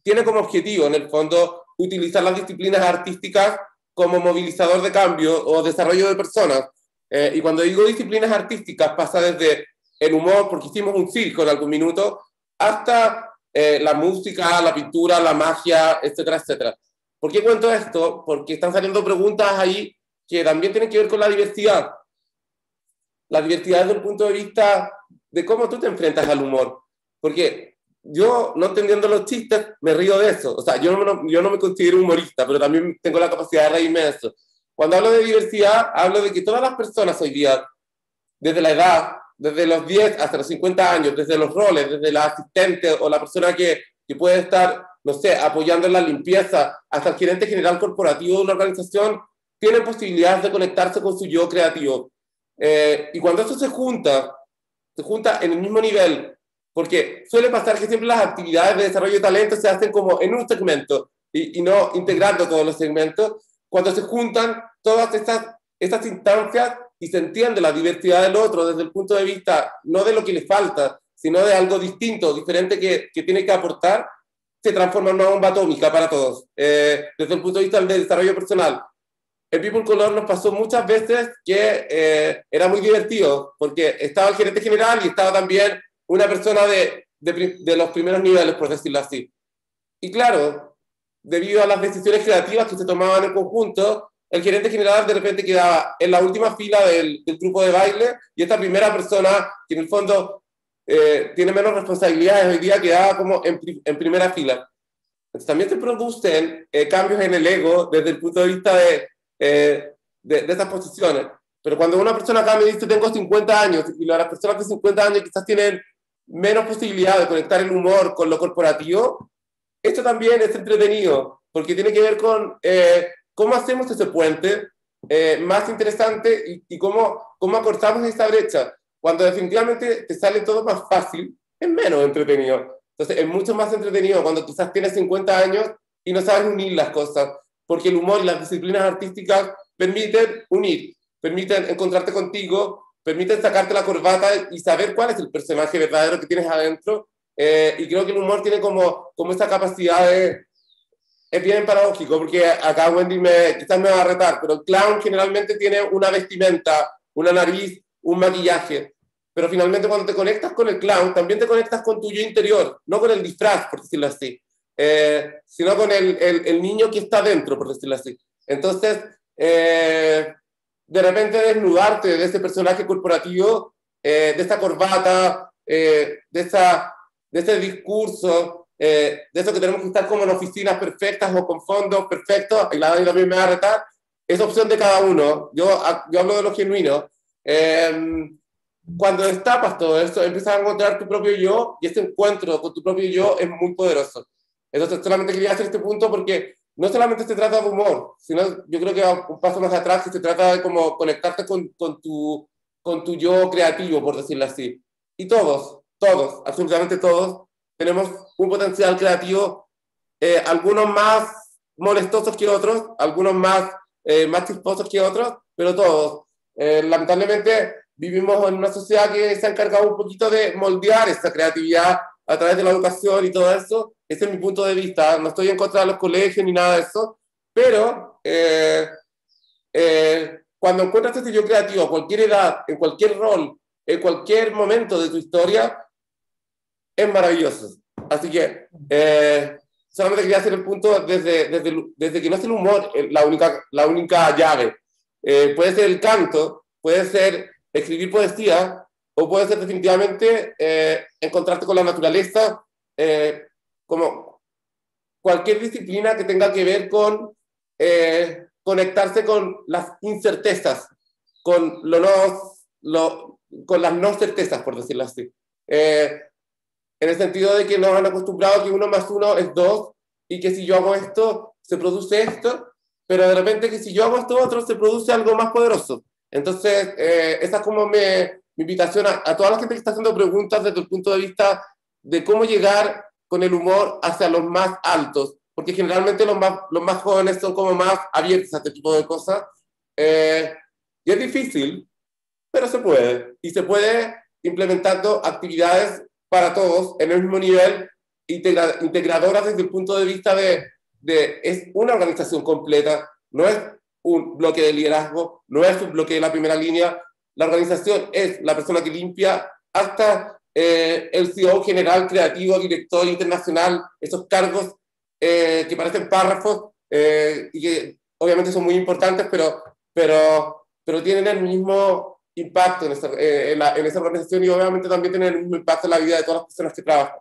tiene como objetivo, en el fondo, utilizar las disciplinas artísticas como movilizador de cambio o desarrollo de personas. Eh, y cuando digo disciplinas artísticas, pasa desde el humor, porque hicimos un circo en algún minuto, hasta eh, la música, la pintura, la magia, etcétera, etcétera. ¿Por qué cuento esto? Porque están saliendo preguntas ahí que también tienen que ver con la diversidad. La diversidad desde el punto de vista de cómo tú te enfrentas al humor. Porque yo, no entendiendo los chistes, me río de eso. O sea, yo no, yo no me considero humorista, pero también tengo la capacidad de reírme de eso. Cuando hablo de diversidad, hablo de que todas las personas hoy día, desde la edad, desde los 10 hasta los 50 años, desde los roles, desde la asistente o la persona que, que puede estar, no sé, apoyando en la limpieza, hasta el gerente general corporativo de una organización, tienen posibilidades de conectarse con su yo creativo. Eh, y cuando eso se junta, se junta en el mismo nivel porque suele pasar que siempre las actividades de desarrollo de talento se hacen como en un segmento y, y no integrando todos los segmentos. Cuando se juntan todas estas, estas instancias y se entiende la diversidad del otro desde el punto de vista no de lo que le falta, sino de algo distinto, diferente que, que tiene que aportar, se transforma en una bomba atómica para todos, eh, desde el punto de vista del desarrollo personal. En People Color nos pasó muchas veces que eh, era muy divertido, porque estaba el gerente general y estaba también una persona de, de, de, los primeros niveles, por decirlo así. Y claro, debido a las decisiones creativas que se tomaban en conjunto, el gerente general de repente quedaba en la última fila del, del grupo de baile y esta primera persona, que en el fondo eh, tiene menos responsabilidades hoy día, quedaba como en, en primera fila. Entonces, también se producen eh, cambios en el ego desde el punto de vista de, eh, de, de estas posiciones. Pero cuando una persona acá me dice tengo 50 años y las personas de 50 años quizás tienen menos posibilidad de conectar el humor con lo corporativo, esto también es entretenido, porque tiene que ver con eh, cómo hacemos ese puente eh, más interesante y, y, cómo, cómo acortamos esa brecha. Cuando definitivamente te sale todo más fácil, es menos entretenido. Entonces, es mucho más entretenido cuando quizás tienes 50 años y no sabes unir las cosas, porque el humor y las disciplinas artísticas permiten unir, permiten encontrarte contigo, permiten sacarte la corbata y saber cuál es el personaje verdadero que tienes adentro. Eh, y creo que el humor tiene como, como esa capacidad de... Es bien paradójico, porque acá Wendy me, quizás me va a retar, pero el clown generalmente tiene una vestimenta, una nariz, un maquillaje. Pero finalmente cuando te conectas con el clown, también te conectas con tu yo interior, no con el disfraz, por decirlo así, eh, sino con el, el, el, niño que está dentro, por decirlo así. Entonces, eh, de repente desnudarte de ese personaje corporativo, eh, de esta corbata, eh, de, esa, de ese discurso, eh, de eso que tenemos que estar como en oficinas perfectas o con fondos perfectos, y la Dani también me va a retar, es opción de cada uno. Yo, yo hablo de lo genuino. Em, cuando destapas todo eso, empiezas a encontrar tu propio yo y este encuentro con tu propio yo es muy poderoso. Entonces, solamente quería hacer este punto porque no solamente se trata de humor, sino yo creo que un paso más atrás que se trata de como conectarte con, con, tu, con tu yo creativo, por decirlo así. Y todos, todos, absolutamente todos, tenemos un potencial creativo, eh, algunos más molestosos que otros, algunos más, eh, más chisposos que otros, pero todos. Eh, lamentablemente vivimos en una sociedad que se ha encargado un poquito de moldear esta creatividad a través de la educación y todo eso. Ese es mi punto de vista. No estoy en contra de los colegios ni nada de eso, pero eh, eh, cuando encuentras este yo creativo a cualquier edad, en cualquier rol, en cualquier momento de tu historia, es maravilloso. Así que eh, solamente quería hacer el punto desde, desde, desde, que no es el humor eh, la única, la única llave. Eh, puede ser el canto, puede ser escribir poesía, o puede ser definitivamente eh, encontrarte con la naturaleza, eh, como cualquier disciplina que tenga que ver con eh, conectarse con las incertezas, con, lo no, lo, con las no certezas, por decirlo así. En el sentido de que nos han acostumbrado que uno más uno es dos y que si yo hago esto, se produce esto, pero de repente que si yo hago esto otro, se produce algo más poderoso. Entonces, esa es como me, mi invitación a, a, toda la gente que está haciendo preguntas desde el punto de vista de cómo llegar con el humor hacia los más altos, porque generalmente los más, los más jóvenes son como más abiertos a este tipo de cosas. Eh, y es difícil, pero se puede. Y se puede implementando actividades para todos en el mismo nivel, integra, integradoras desde el punto de vista de, de, es una organización completa, no es un bloque de liderazgo, no es un bloque de la primera línea, la organización es la persona que limpia hasta eh, el CEO general, creativo, director internacional, esos cargos eh, que parecen párrafos eh, y que obviamente son muy importantes, pero, pero, pero tienen el mismo impacto en esa, eh, en, la, en esa organización y obviamente también tienen el mismo impacto en la vida de todas las personas que trabajan.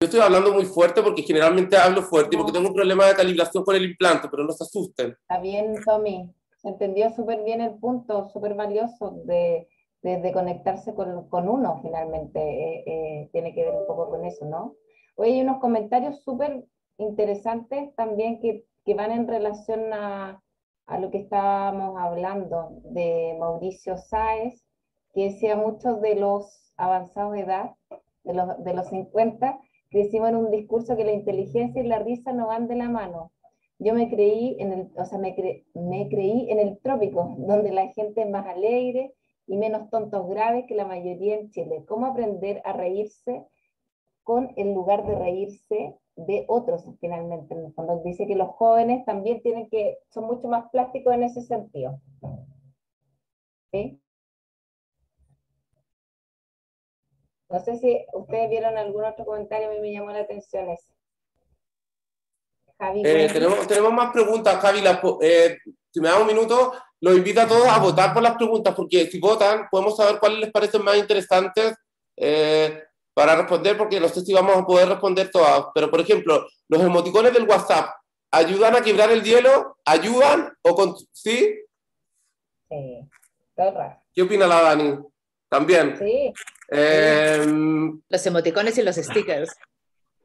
Yo estoy hablando muy fuerte porque generalmente hablo fuerte y porque tengo un problema de calibración con el implante, pero no se asusten. Está bien, Tommy. Se entendió súper bien el punto, súper valioso de, de, de, conectarse con, con uno, finalmente. Eh, eh, tiene que ver un poco con eso, ¿no? Hoy hay unos comentarios súper interesantes también que, que van en relación a, a lo que estábamos hablando de Mauricio Sáez, que decía muchos de los avanzados de edad, de los, de los 50, que decimos en un discurso que la inteligencia y la risa no van de la mano. Yo me creí en el, o sea, me, cre, me creí en el trópico, donde la gente es más alegre y menos tontos graves que la mayoría en Chile. ¿Cómo aprender a reírse con el lugar de reírse de otros finalmente? En el fondo dice que los jóvenes también tienen que, son mucho más plásticos en ese sentido. ¿Sí? No sé si ustedes vieron algún otro comentario, a mí me llamó la atención ese. Javi, eh, tenemos, tenemos, más preguntas, Javi. La, eh, si me da un minuto, los invito a todos a votar por las preguntas, porque si votan, podemos saber cuáles les parecen más interesantes eh, para responder, porque no sé si vamos a poder responder todas. Pero, por ejemplo, los emoticones del WhatsApp, ¿ayudan a quebrar el hielo? ¿Ayudan? ¿O con... ¿Sí? Sí, ¿Qué opina la Dani? También. Sí. Eh, los emoticones y los stickers.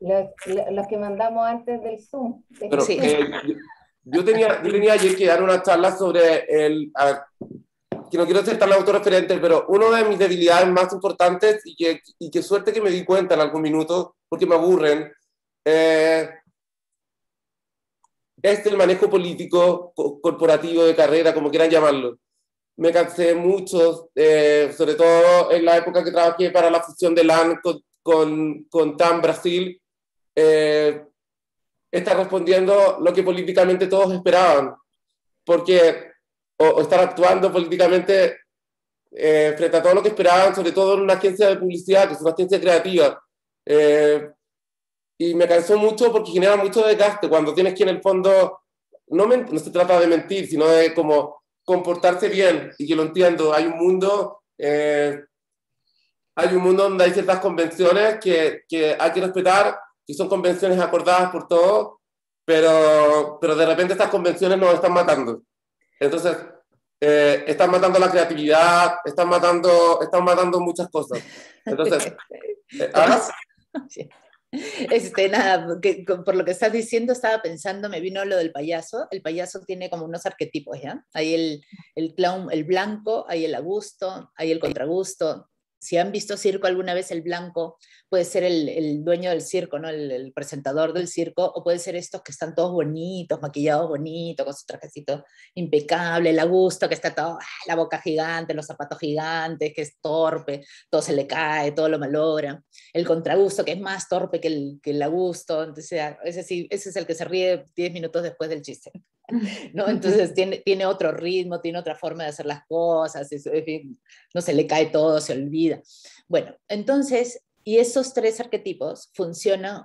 Los, los, que mandamos antes del Zoom. Pero, sí. eh, yo, yo, tenía, yo tenía ayer que dar una charla sobre el... A ver, que no quiero ser tan autorreferente, pero uno de mis debilidades más importantes y que, y que suerte que me di cuenta en algún minuto, porque me aburren, eh, es el manejo político, co corporativo, de carrera, como quieran llamarlo. Me cansé mucho, eh, sobre todo en la época que trabajé para la fusión de LAN con, con, con TAM Brasil, eh, está respondiendo lo que políticamente todos esperaban, porque o, o estar actuando políticamente eh, frente a todo lo que esperaban, sobre todo en una agencia de publicidad, que es una agencia creativa. Eh, y me cansó mucho porque genera mucho desgaste cuando tienes que en el fondo, no, no se trata de mentir, sino de como comportarse bien y que lo entiendo. Hay un mundo, eh, hay un mundo donde hay ciertas convenciones que, que, hay que respetar, que son convenciones acordadas por todos, pero, pero de repente estas convenciones nos están matando. Entonces, eh, están matando la creatividad, están matando, están matando muchas cosas. Entonces, eh, <laughs> ¿ah? Este, nada, que, por lo que estás diciendo, estaba pensando, me vino lo del payaso. El payaso tiene como unos arquetipos, ¿ya? Hay el, el clown, el blanco, hay el agusto, hay el contragusto. Si han visto circo alguna vez, el blanco puede ser el, el dueño del circo, ¿no? El, el, presentador del circo, o puede ser estos que están todos bonitos, maquillados bonitos, con su trajecito impecable, el agusto que está todo, ah, la boca gigante, los zapatos gigantes, que es torpe, todo se le cae, todo lo malogra. El contragusto, que es más torpe que el, que el agusto, entonces ese, sí, ese es el que se ríe 10 minutos después del chiste. <laughs> ¿no? Entonces <laughs> tiene, tiene otro ritmo, tiene otra forma de hacer las cosas, no se le cae todo, se olvida. Bueno, entonces, y esos tres arquetipos funcionan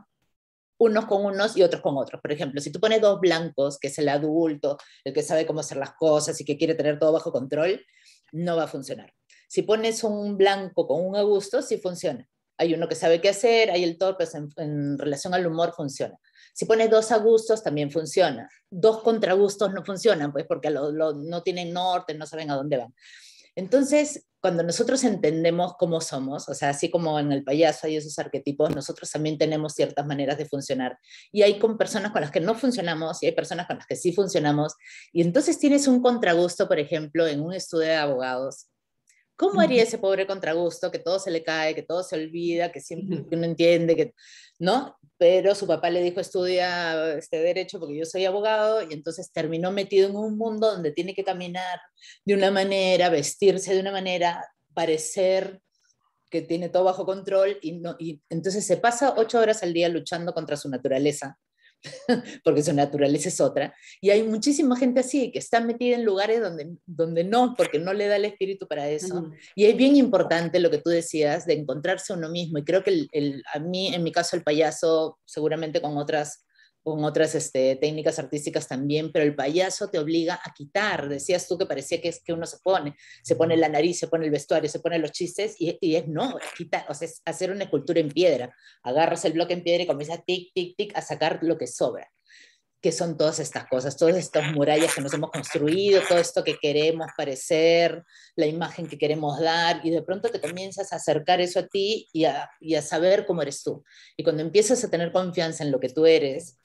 unos con unos y otros con otros. Por ejemplo, si tú pones dos blancos, que es el adulto, el que sabe cómo hacer las cosas y que quiere tener todo bajo control, no va a funcionar. Si pones un blanco con un Augusto, sí funciona. Hay uno que sabe qué hacer, hay el torpe, en, en relación al humor funciona. Si pones dos Augustos, también funciona. Dos contragustos no funcionan, pues porque no tienen norte, no saben a dónde van. Entonces, cuando nosotros entendemos cómo somos, o sea, así como en el payaso hay esos arquetipos, nosotros también tenemos ciertas maneras de funcionar. Y hay con personas con las que no funcionamos y hay personas con las que sí funcionamos. Y entonces tienes un contragusto, por ejemplo, en un estudio de abogados. ¿Cómo haría ese pobre contragusto que todo se le cae, que todo se olvida, que siempre uno entiende, que, ¿no? Pero su papá le dijo estudia este derecho porque yo soy abogado y entonces terminó metido en un mundo donde tiene que caminar de una manera, vestirse de una manera, parecer que tiene todo bajo control y, no, y entonces se pasa ocho horas al día luchando contra su naturaleza <laughs> porque su naturaleza es otra. Y hay muchísima gente así que está metida en lugares donde, donde no, porque no le da el espíritu para eso. Y es bien importante lo que tú decías de encontrarse uno mismo. Y creo que el, a mí, en mi caso, el payaso, seguramente con otras con otras este, técnicas artísticas también, pero el payaso te obliga a quitar. Decías tú que parecía que es que uno se pone, se pone la nariz, se pone el vestuario, se pone los chistes, y, y es no, quitar, o sea, es hacer una escultura en piedra. Agarras el bloque en piedra y comienzas tic, tic, tic a sacar lo que sobra. Que son todas estas cosas, todas estas murallas que nos hemos construido, todo esto que queremos parecer, la imagen que queremos dar, y de pronto te comienzas a acercar eso a ti y a, y a saber cómo eres tú. Y cuando empiezas a tener confianza en lo que tú eres,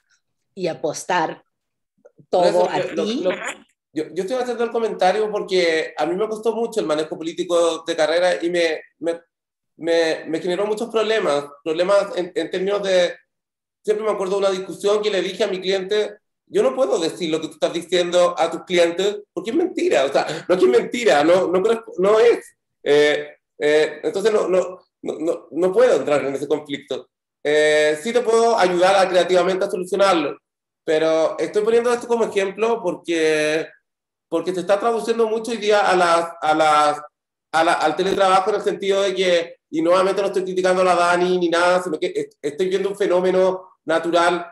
y apostar todo a ti. yo, yo, estoy haciendo el comentario porque a mí me costó mucho el manejo político de carrera y me, me, me, me generó muchos problemas, problemas en, en, términos de, siempre me acuerdo de una discusión que le dije a mi cliente, yo no puedo decir lo que tú estás diciendo a tus clientes porque es mentira, o sea, no es que es mentira, no, no, no es. Eh, eh, entonces no, no, no, no puedo entrar en ese conflicto. Eh, sí te puedo ayudar creativamente a solucionarlo, pero estoy poniendo esto como ejemplo porque, porque se está traduciendo mucho hoy día a las, a las, al teletrabajo en el sentido de que, y nuevamente no estoy criticando a la Dani ni nada, sino que estoy viendo un fenómeno natural.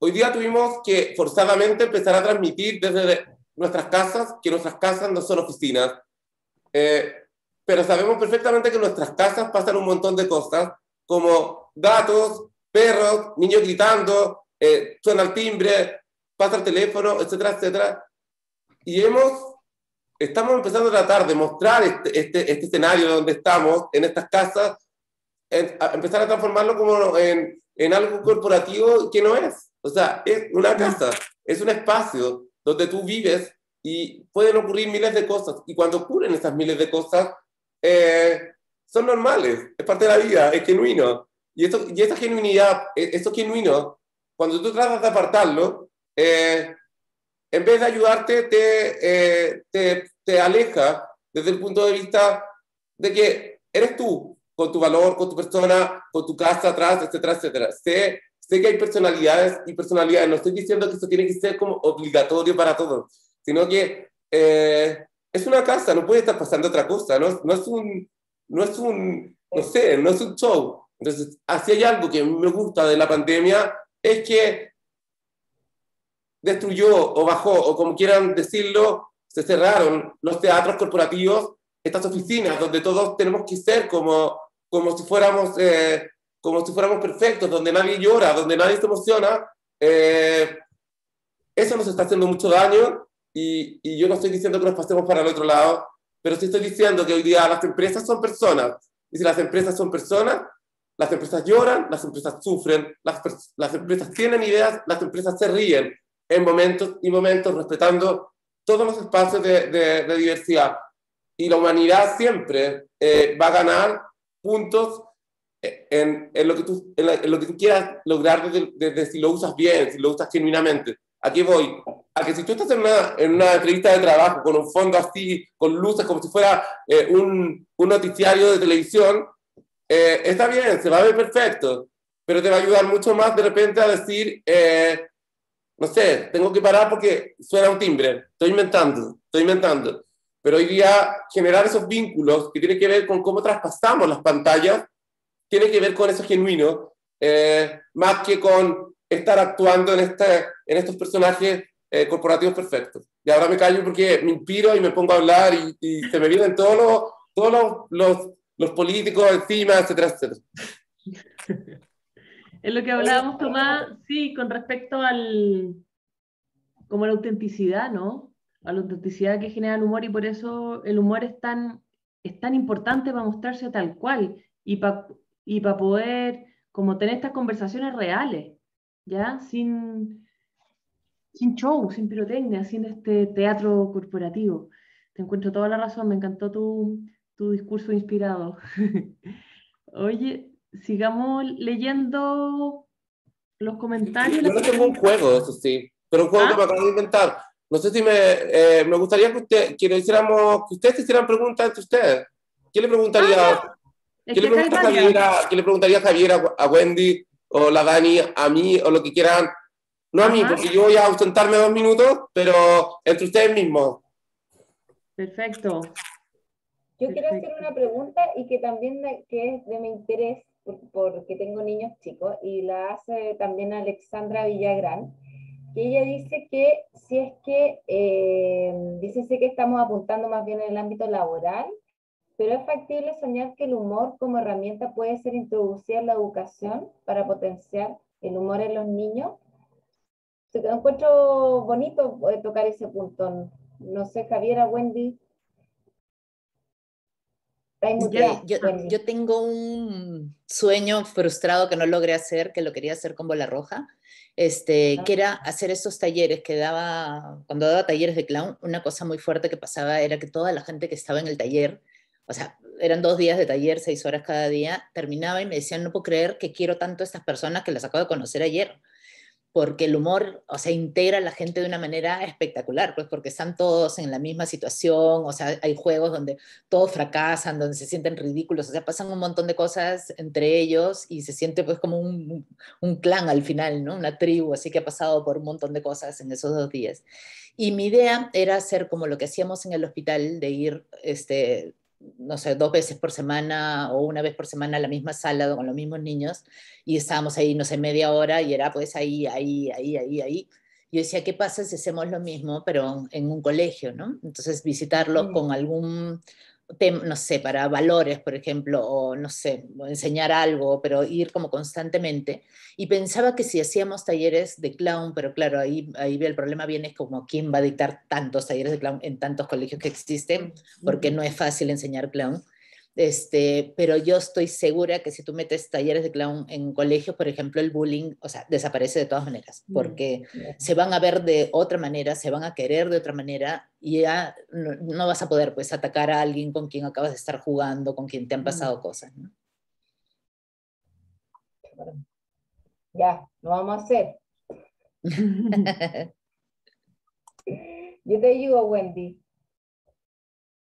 Hoy día tuvimos que forzadamente empezar a transmitir desde nuestras casas que nuestras casas no son oficinas. Eh, pero sabemos perfectamente que en nuestras casas pasan un montón de cosas como gatos, perros, niños gritando, eh, suena el timbre, pasa el teléfono, etcétera, etcétera. Y hemos, estamos empezando a tratar de mostrar este, este, este escenario donde estamos, en estas casas, empezar a transformarlo como en, en algo corporativo que no es. O sea, es una casa, es un espacio donde tú vives y pueden ocurrir miles de cosas. Y cuando ocurren esas miles de cosas, eh, son normales, es parte de la vida, es genuino. Y, esto, y esa genuinidad, e, esto genuino, cuando tú tratas de apartarlo, eh, en vez de ayudarte, te, eh, te, te, aleja desde el punto de vista de que eres tú, con tu valor, con tu persona, con tu casa atrás, etcétera, etcétera. Sé, sé que hay personalidades y personalidades. No estoy diciendo que esto tiene que ser como obligatorio para todos, sino que eh, es una casa, no puede estar pasando otra cosa, no, no es un, no es un, no sé, no es un show. Entonces, así hay algo que me gusta de la pandemia, es que destruyó o bajó, o como quieran decirlo, se cerraron los teatros corporativos, estas oficinas donde todos tenemos que ser como, como, si, fuéramos, eh, como si fuéramos perfectos, donde nadie llora, donde nadie se emociona. Eh, eso nos está haciendo mucho daño y, y yo no estoy diciendo que nos pasemos para el otro lado, pero sí estoy diciendo que hoy día las empresas son personas. Y si las empresas son personas, las empresas lloran, las empresas sufren, las, las empresas tienen ideas, las empresas se ríen en momentos y momentos respetando todos los espacios de, de, diversidad. Y la humanidad siempre eh, va a ganar puntos en, en, lo que tú, en, lo que tú quieras lograr desde, desde, si lo usas bien, si lo usas genuinamente. Aquí voy a que si tú estás en una, en una entrevista de trabajo con un fondo así, con luces, como si fuera eh, un, un, noticiario de televisión, eh, está bien, se va a ver perfecto, pero te va a ayudar mucho más de repente a decir, eh, no sé, tengo que parar porque suena un timbre, estoy inventando, estoy inventando. Pero hoy día generar esos vínculos que tienen que ver con cómo traspasamos las pantallas, tiene que ver con eso genuino, eh, más que con estar actuando en, este, en estos personajes eh, corporativos perfectos. Y ahora me callo porque me inspiro y me pongo a hablar y, y se me vienen todos los, todos los, los, los políticos encima, etcétera, etcétera. Es lo que hablábamos, Tomás, sí, con respecto al, como la autenticidad, ¿no? A la autenticidad que genera el humor y por eso el humor es tan, es tan importante para mostrarse tal cual y para y para poder como tener estas conversaciones reales, ¿ya? Sin, sin show, sin pirotecnia, sin este teatro corporativo. Te encuentro toda la razón, me encantó tu, tu discurso inspirado. <laughs> Oye, sigamos leyendo los comentarios. Yo no tengo un juego, eso sí, pero un juego ¿Ah? que me acabo de inventar. No sé si me, eh, me gustaría que, usted, que, hiciéramos, que ustedes hicieran preguntas entre ustedes. ¿Qué le preguntaría, Ah, ¿qué le pregunta. Javier a- qué le preguntaría Javier a, a Wendy o la Dani a mí o lo que quieran? No a mí, Ajá. porque yo voy a ausentarme dos minutos, pero entre ustedes mismos. Perfecto. Yo quiero hacer una pregunta y que también de- que es de mi interés, por- porque tengo niños chicos, y la hace también Alexandra Villagrán, que ella dice que si es que, eh, dice sí que estamos apuntando más bien en el ámbito laboral, pero es factible soñar que el humor como herramienta puede ser introducida en la educación para potenciar el humor en los niños. Te- Encuentro bonito poder tocar ese punto. No sé, Javiera, Wendy. Yo tengo un sueño frustrado que no logré hacer, que lo quería hacer con Bola Roja, este, Ah. que era hacer esos talleres que daba, cuando daba talleres de clown, una cosa muy fuerte que pasaba era que toda la gente que estaba en el taller, o sea, eran dos días de taller, seis horas cada día, terminaba y me decían, no puedo creer que quiero tanto a estas personas que las acabo de conocer ayer porque el humor, o sea, integra a la gente de una manera espectacular, pues porque están todos en la misma situación, o sea, hay juegos donde todos fracasan, donde se sienten ridículos, o sea, pasan un montón de cosas entre ellos y se siente pues como un, un clan al final, ¿no? Una tribu, así que ha pasado por un montón de cosas en esos dos días. Y mi idea era hacer como lo que hacíamos en el hospital, de ir, este, no sé, dos veces por semana o una vez por semana a la misma sala con los mismos niños y estábamos ahí, no sé, media hora y era pues ahí, ahí, ahí, ahí, ahí. Yo decía, ¿qué pasa si hacemos lo mismo, pero en un colegio, ¿no? Entonces visitarlos Mm. con algún no sé, para valores, por ejemplo, o no sé, enseñar algo, pero ir como constantemente. Y pensaba que si hacíamos talleres de clown, pero claro, ahí, ahí el problema viene es como quién va a dictar tantos talleres de clown en tantos colegios que existen, porque no es fácil enseñar clown. Este, pero yo estoy segura que si tú metes talleres de clown en colegios, por ejemplo, el bullying, o sea, desaparece de todas maneras, Mm. porque se van a ver de otra manera, se van a querer de otra manera y ya no, no vas a poder pues atacar a alguien con quien acabas de estar jugando, con quien te han pasado cosas. ¿no? Ya, lo vamos a hacer. <laughs> Yo te ayudo, Wendy.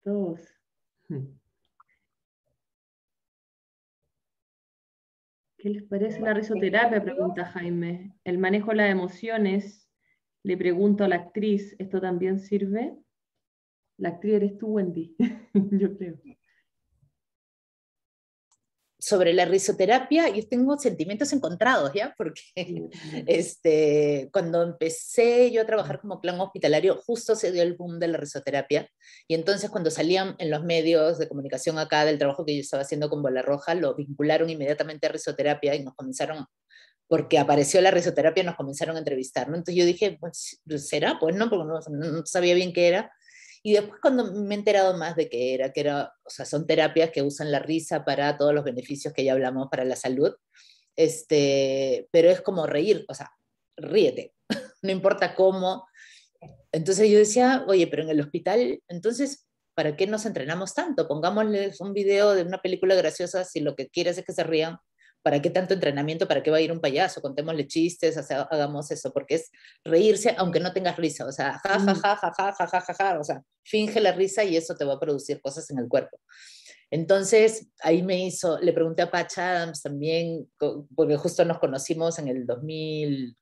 Todos. ¿Qué les parece la risoterapia? Pregunta Jaime. El manejo de las emociones. Le pregunto a la actriz, ¿esto también sirve? La actriz eres tú, Wendy. <laughs> Yo creo. Sobre la risoterapia, yo tengo sentimientos encontrados, ¿ya? Porque <laughs> este, cuando empecé yo a trabajar como clown hospitalario, justo se dio el boom de la risoterapia. Y entonces cuando salían en los medios de comunicación acá del trabajo que yo estaba haciendo con Bola Roja, lo vincularon inmediatamente a risoterapia y nos comenzaron, porque apareció la risoterapia, nos comenzaron a entrevistar. ¿no? Entonces yo dije, pues, ¿será? Pues no, porque no, no sabía bien qué era. Y después cuando me he enterado más de qué era, que era, o sea, son terapias que usan la risa para todos los beneficios que ya hablamos para la salud, este, pero es como reír, o sea, ríete, <laughs> no importa cómo. Entonces yo decía, oye, pero en el hospital, entonces, ¿para qué nos entrenamos tanto? Pongámosles un video de una película graciosa si lo que quieres es que se rían. ¿Para qué tanto entrenamiento? ¿Para qué va a ir un payaso? Contémosle chistes, o sea, hagamos eso, porque es reírse aunque no tengas risa, o sea, ja, ja, ja, ja, ja, ja, ja, ja, ja, o sea, finge la risa y eso te va a producir cosas en el cuerpo. Entonces, ahí me hizo, le pregunté a Patch Adams también, porque justo nos conocimos en el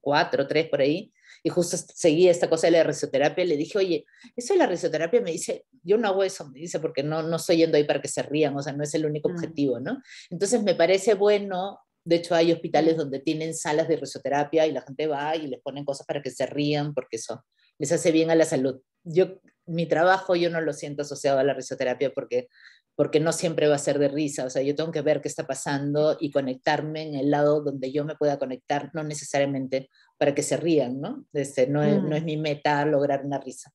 cuatro, tres por ahí, y justo seguía esta cosa de la risoterapia, le dije, oye, eso de la risoterapia me dice, yo no hago eso, me dice, porque no, no estoy yendo ahí para que se rían, o sea, no es el único Mm. objetivo, ¿no? Entonces me parece bueno, de hecho hay hospitales donde tienen salas de risoterapia y la gente va y les ponen cosas para que se rían, porque eso les hace bien a la salud. Yo, mi trabajo yo no lo siento asociado a la risoterapia porque porque no siempre va a ser de risa, o sea, yo tengo que ver qué está pasando y conectarme en el lado donde yo me pueda conectar, no necesariamente para que se rían, ¿no? Este, no, es, no es mi meta lograr una risa,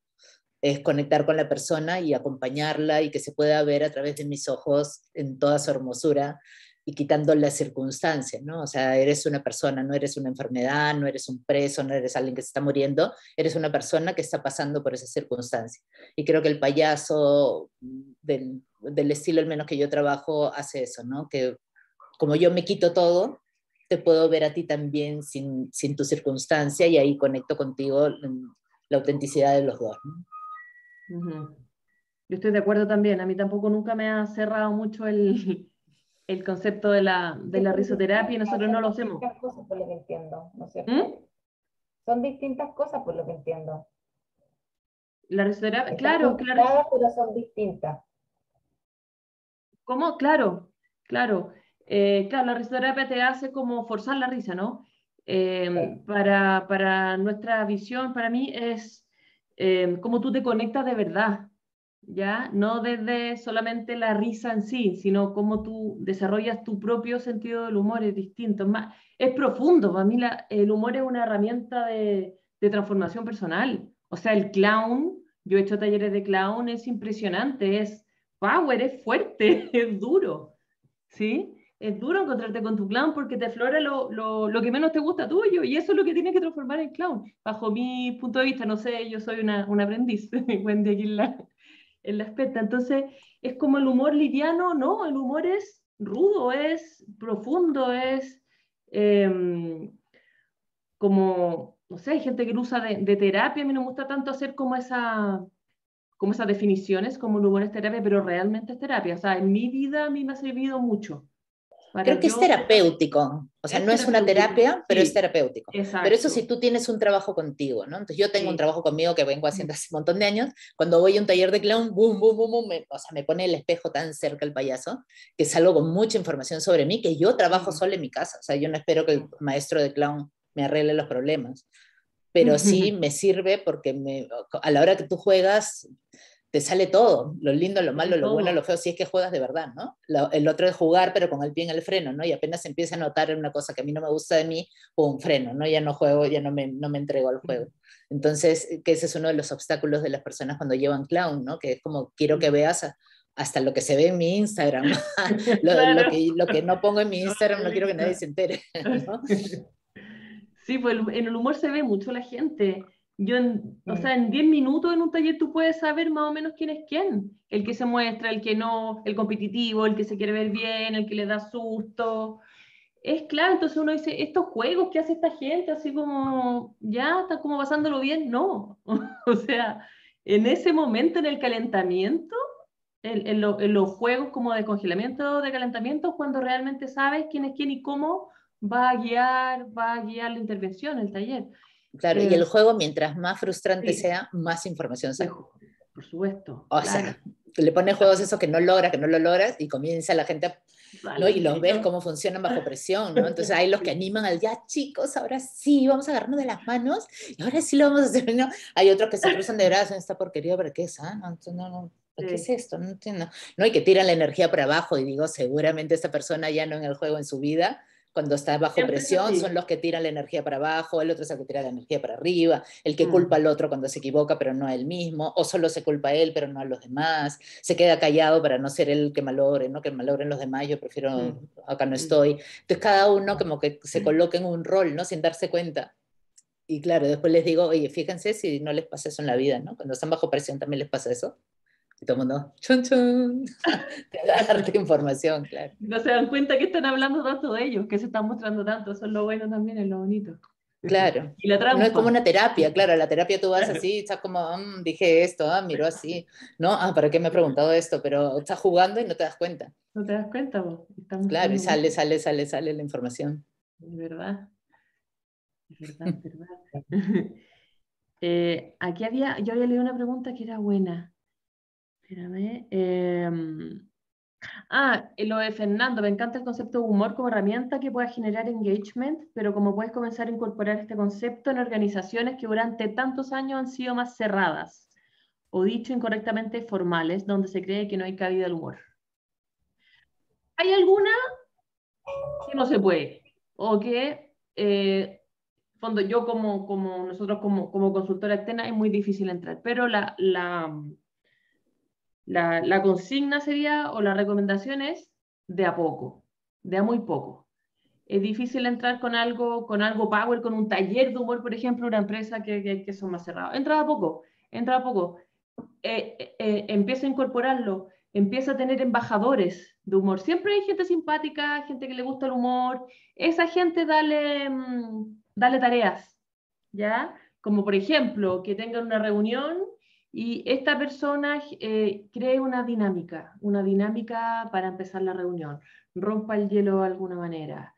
es conectar con la persona y acompañarla y que se pueda ver a través de mis ojos en toda su hermosura y quitando las circunstancias, ¿no? O sea, eres una persona, no eres una enfermedad, no eres un preso, no eres alguien que se está muriendo, eres una persona que está pasando por esa circunstancia. Y creo que el payaso del, del estilo al menos que yo trabajo hace eso, ¿no? Que como yo me quito todo, te puedo ver a ti también sin, sin tu circunstancia y ahí conecto contigo la autenticidad de los dos. ¿no? Uh -huh. Yo estoy de acuerdo también, a mí tampoco nunca me ha cerrado mucho el, <laughs> el concepto de la, de la risoterapia y nosotros no lo hacemos. Son distintas cosas por lo que entiendo, ¿no es cierto? ¿Mm? Son distintas cosas por lo que entiendo. La risoterapia, claro, claro. Pero son distintas. ¿Cómo? Claro, claro. Eh, claro, la risoterapia te hace como forzar la risa, ¿no? Eh, sí. para, para, nuestra visión, para mí, es eh, cómo tú te conectas de verdad, ¿ya? No desde solamente la risa en sí, sino cómo tú desarrollas tu propio sentido del humor, es distinto, es, más, es profundo. Para mí la, el humor es una herramienta de, de transformación personal. O sea, el clown, yo he hecho talleres de clown, es impresionante, es power, es fuerte, <laughs> es duro, ¿sí? Es duro encontrarte con tu clown porque te aflora lo, lo, lo, que menos te gusta tuyo y eso es lo que tiene que transformar en clown. Bajo mi punto de vista, no sé, yo soy una, una aprendiz, Wendy aquí en la, en la experta. Entonces, es como el humor liviano, no, el humor es rudo, es profundo, es eh, como, no sé, hay gente que lo usa de, de terapia, a mí no me gusta tanto hacer como esa como esas definiciones, como el humor es terapia, pero realmente es terapia. O sea, en mi vida a mí me ha servido mucho. Creo que es terapéutico, o sea, no es una terapia, pero sí. es terapéutico. Exacto. Pero eso si tú tienes un trabajo contigo, ¿no? Entonces yo tengo sí. un trabajo conmigo que vengo haciendo hace un montón de años, cuando voy a un taller de clown, boom, boom, boom, boom me, o sea, me pone el espejo tan cerca el payaso, que salgo con mucha información sobre mí, que yo trabajo Sí. solo en mi casa, o sea, yo no espero que el maestro de clown me arregle los problemas, pero sí me sirve porque me, a la hora que tú juegas, te sale todo, lo lindo, lo malo, lo bueno, lo feo, si es que juegas de verdad, ¿no? Lo, el otro es jugar, pero con el pie en el freno, ¿no? Y apenas empieza a notar una cosa que a mí no me gusta de mí, un freno, ¿no? Ya no juego, ya no me, no me entrego al juego. Entonces, que ese es uno de los obstáculos de las personas cuando llevan clown, ¿no? Que es como, quiero que veas a, hasta lo que se ve en mi Instagram, <laughs> lo, Claro. lo, que, lo que no pongo en mi Instagram no quiero que nadie se entere, <laughs> ¿no? <laughs> Sí, pues en el humor se ve mucho la gente. Yo, en, o sea, en 10 minutos en un taller tú puedes saber más o menos quién es quién. El que se muestra, el que no, el competitivo, el que se quiere ver bien, el que le da susto. Es claro, entonces uno dice, estos juegos que hace esta gente, así como, ya, está como pasándolo bien, no. <laughs> O sea, en ese momento, en el calentamiento, en, en lo- en los juegos como de congelamiento, de calentamiento, cuando realmente sabes quién es quién y cómo va a guiar, va a guiar la intervención, el taller. Claro, y Eh, el juego, mientras más frustrante sí. sea, más información sale. Por supuesto. O claro. sea, le pones juegos eso que no logras, que no lo logras, y comienza la gente a ¿no? Y los ves cómo funcionan bajo <laughs> presión, ¿no? Entonces hay los que animan al, ya chicos, ahora sí, vamos a agarrarnos de las manos, y ahora sí lo vamos a hacer, ¿no? Hay otros que se cruzan de brazos en esta porquería, ¿para qué es? Ah, no, no, no, ¿qué es Sí. esto? No entiendo. No, y que tiran la energía para abajo, y digo, seguramente esta persona ya no en el juego en su vida, cuando está bajo Siempre es presión, son los que tiran la energía para abajo, el otro es el que tira la energía para arriba, el que Mm. culpa al otro cuando se equivoca, pero no a él mismo, o solo se culpa a él, pero no a los demás, se queda callado para no ser el que malogre, ¿no? Que malogren los demás, yo prefiero, Mm. acá no Mm. estoy. Entonces cada uno como que se coloca en un rol, ¿no? Sin darse cuenta. Y claro, después les digo, oye, fíjense si no les pasa eso en la vida, ¿no? Cuando están bajo presión también les pasa eso. Y todo el mundo, chun, chun, <laughs> te da darte información, claro. No se dan cuenta que están hablando tanto de ellos, que se están mostrando tanto. Eso es lo bueno también, es lo bonito. Claro. Y la trampa. No es como una terapia, claro, la terapia tú vas así, estás como, "Mm, dije esto, ah, miró así, ¿no? Ah, ¿para qué me he preguntado esto? Pero estás jugando y no te das cuenta. ¿No te das cuenta vos? Estamos Claro, y sale, sale, sale, sale la información. De verdad. Es verdad, es verdad. <laughs> Eh, aquí había, yo había leído una pregunta que era buena. Espérame. em, ah, eh, lo de Fernando, me encanta el concepto de humor como herramienta que pueda generar engagement, pero como puedes comenzar a incorporar este concepto en organizaciones que durante tantos años han sido más cerradas, o dicho incorrectamente, formales, donde se cree que no hay cabida al humor. Hay alguna que no se puede, o que, eh, fondo, yo como, como nosotros como, como consultora externa es muy difícil entrar, pero la, la, la, consigna sería, o la recomendación es, de a poco, de a muy poco. Es difícil entrar con algo, con algo power, con un taller de humor, por ejemplo, una empresa que, que, que son más cerrados. Entra a poco, entra a poco. Eh, eh, eh, empieza a incorporarlo, empieza a tener embajadores de humor. Siempre hay gente simpática, gente que le gusta el humor. Esa gente dale, mm, dale tareas, ¿ya? Como por ejemplo, que tengan una reunión y esta persona eh, cree una dinámica, una dinámica para empezar la reunión, rompa el hielo de alguna manera.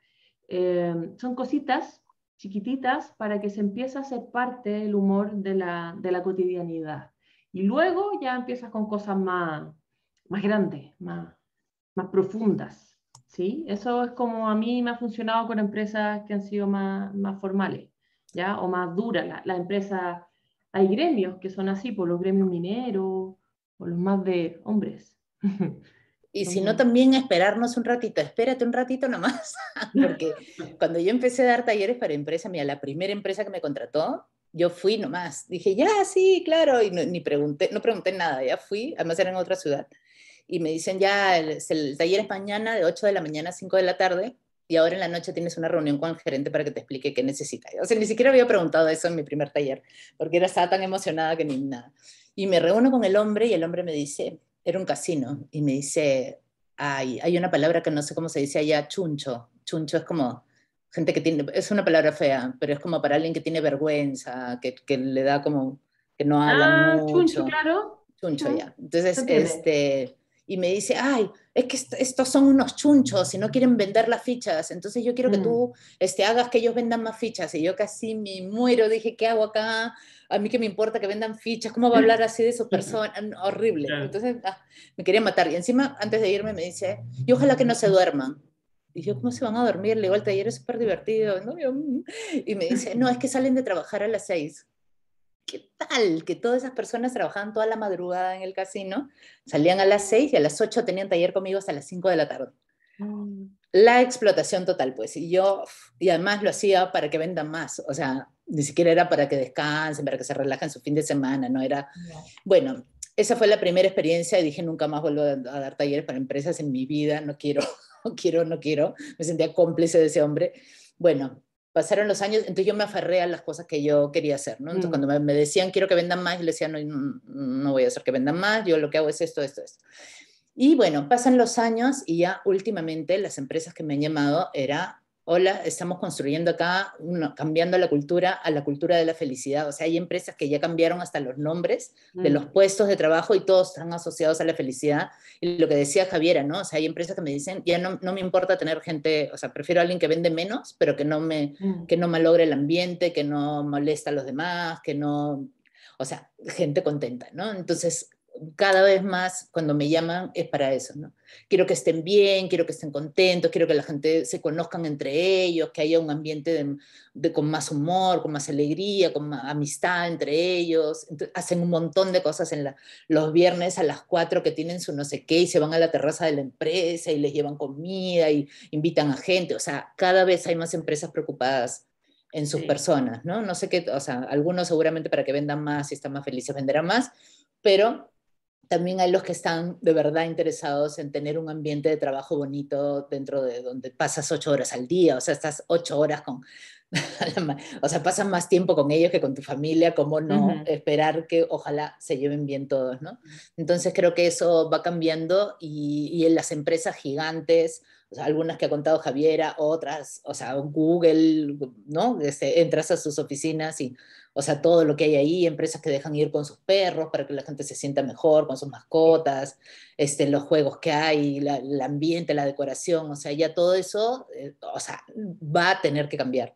Eh, son cositas chiquititas para que se empiece a hacer parte el humor de la, de la cotidianidad. Y luego ya empiezas con cosas más, más grandes, más, más profundas. ¿sí? Eso es como a mí me ha funcionado con empresas que han sido más, más formales, ¿ya? O más duras. Las la empresas, hay gremios que son así, por los gremios mineros, o los más de hombres. Y <laughs> si no, también esperarnos un ratito, espérate un ratito nomás, <laughs> porque <laughs> cuando yo empecé a dar talleres para empresa, mira, la primera empresa que me contrató, yo fui nomás, dije, ya, sí, claro, y no, ni pregunté, no pregunté nada, ya fui, además era en otra ciudad, y me dicen, ya, el, el, taller es mañana de 8 de la mañana a 5 de la tarde, y ahora en la noche tienes una reunión con el gerente para que te explique qué necesita. O sea, ni siquiera había preguntado eso en mi primer taller, porque era, estaba tan emocionada que ni nada. Y me reúno con el hombre y el hombre me dice, era un casino, y me dice, hay, hay una palabra que no sé cómo se dice allá, chuncho. Chuncho es como gente que tiene, es una palabra fea, pero es como para alguien que tiene vergüenza, que, que le da como, que no habla Ah, mucho. chuncho, claro. Chuncho, Ujú. ya. Entonces, este, y me dice, ay, es que est- estos son unos chunchos y no quieren vender las fichas, entonces yo quiero que Mm. tú este, hagas que ellos vendan más fichas. Y yo casi me muero, dije, ¿qué hago acá? A mí que me importa que vendan fichas, ¿cómo va a hablar así de su persona? Horrible. Entonces, ah, me quería matar. Y encima, antes de irme, me dice, y ojalá que no se duerman. Y yo, ¿cómo se van a dormir? Le digo, el taller es súper divertido. ¿no? "Mm". Y me dice, no, es que salen de trabajar a las seis. ¿Qué tal? Que todas esas personas trabajaban toda la madrugada en el casino, salían a las seis y a las ocho tenían taller conmigo hasta las cinco de la tarde. Mm. La explotación total, pues. Y yo, y además lo hacía para que vendan más. O sea, ni siquiera era para que descansen, para que se relajen su fin de semana, no era. Bueno, esa fue la primera experiencia y dije, nunca más vuelvo a, a dar talleres para empresas en mi vida, no quiero, <laughs> no quiero, no quiero. Me sentía cómplice de ese hombre. Bueno, pasaron los años, entonces yo me aferré a las cosas que yo quería hacer, ¿no? Entonces Mm. cuando me, me decían, quiero que vendan más, yo le decía, no, no, no voy a hacer que vendan más, yo lo que hago es esto, esto, esto. Y bueno, pasan los años y ya últimamente las empresas que me han llamado era, hola, estamos construyendo acá, una- cambiando la cultura a la cultura de la felicidad. O sea, hay empresas que ya cambiaron hasta los nombres de Mm. los puestos de trabajo y todos están asociados a la felicidad. Y lo que decía Javiera, ¿no? O sea, hay empresas que me dicen, ya no, no me importa tener gente, o sea, prefiero a alguien que vende menos, pero que no me, Mm. que no malogre el ambiente, que no molesta a los demás, que no, o sea, gente contenta, ¿no? Entonces, cada vez más cuando me llaman es para eso, ¿no? Quiero que estén bien, quiero que estén contentos, quiero que la gente se conozcan entre ellos, que haya un ambiente de, de- con más humor, con más alegría, con más amistad entre ellos. Entonces, hacen un montón de cosas en la, los viernes a las 4 que tienen su no sé qué y se van a la terraza de la empresa y les llevan comida y invitan a gente. O sea, cada vez hay más empresas preocupadas en sus Sí. personas, ¿no? No sé qué, o sea, algunos seguramente para que vendan más y están más felices venderán más, pero también hay los que están de verdad interesados en tener un ambiente de trabajo bonito dentro de donde pasas ocho horas al día, o sea, estás ocho horas con, <laughs> o sea, pasas más tiempo con ellos que con tu familia, ¿cómo no esperar que ojalá se lleven bien todos, ¿no? Entonces creo que eso va cambiando y, y en las empresas gigantes, o sea, algunas que ha contado Javiera, otras, o sea, Google, ¿no? Este, entras a sus oficinas y, o sea, todo lo que hay ahí, empresas que dejan ir con sus perros para que la gente se sienta mejor, con sus mascotas, este, los juegos que hay, la- el ambiente, la decoración, o sea, ya todo eso, eh, o sea, va a tener que cambiar.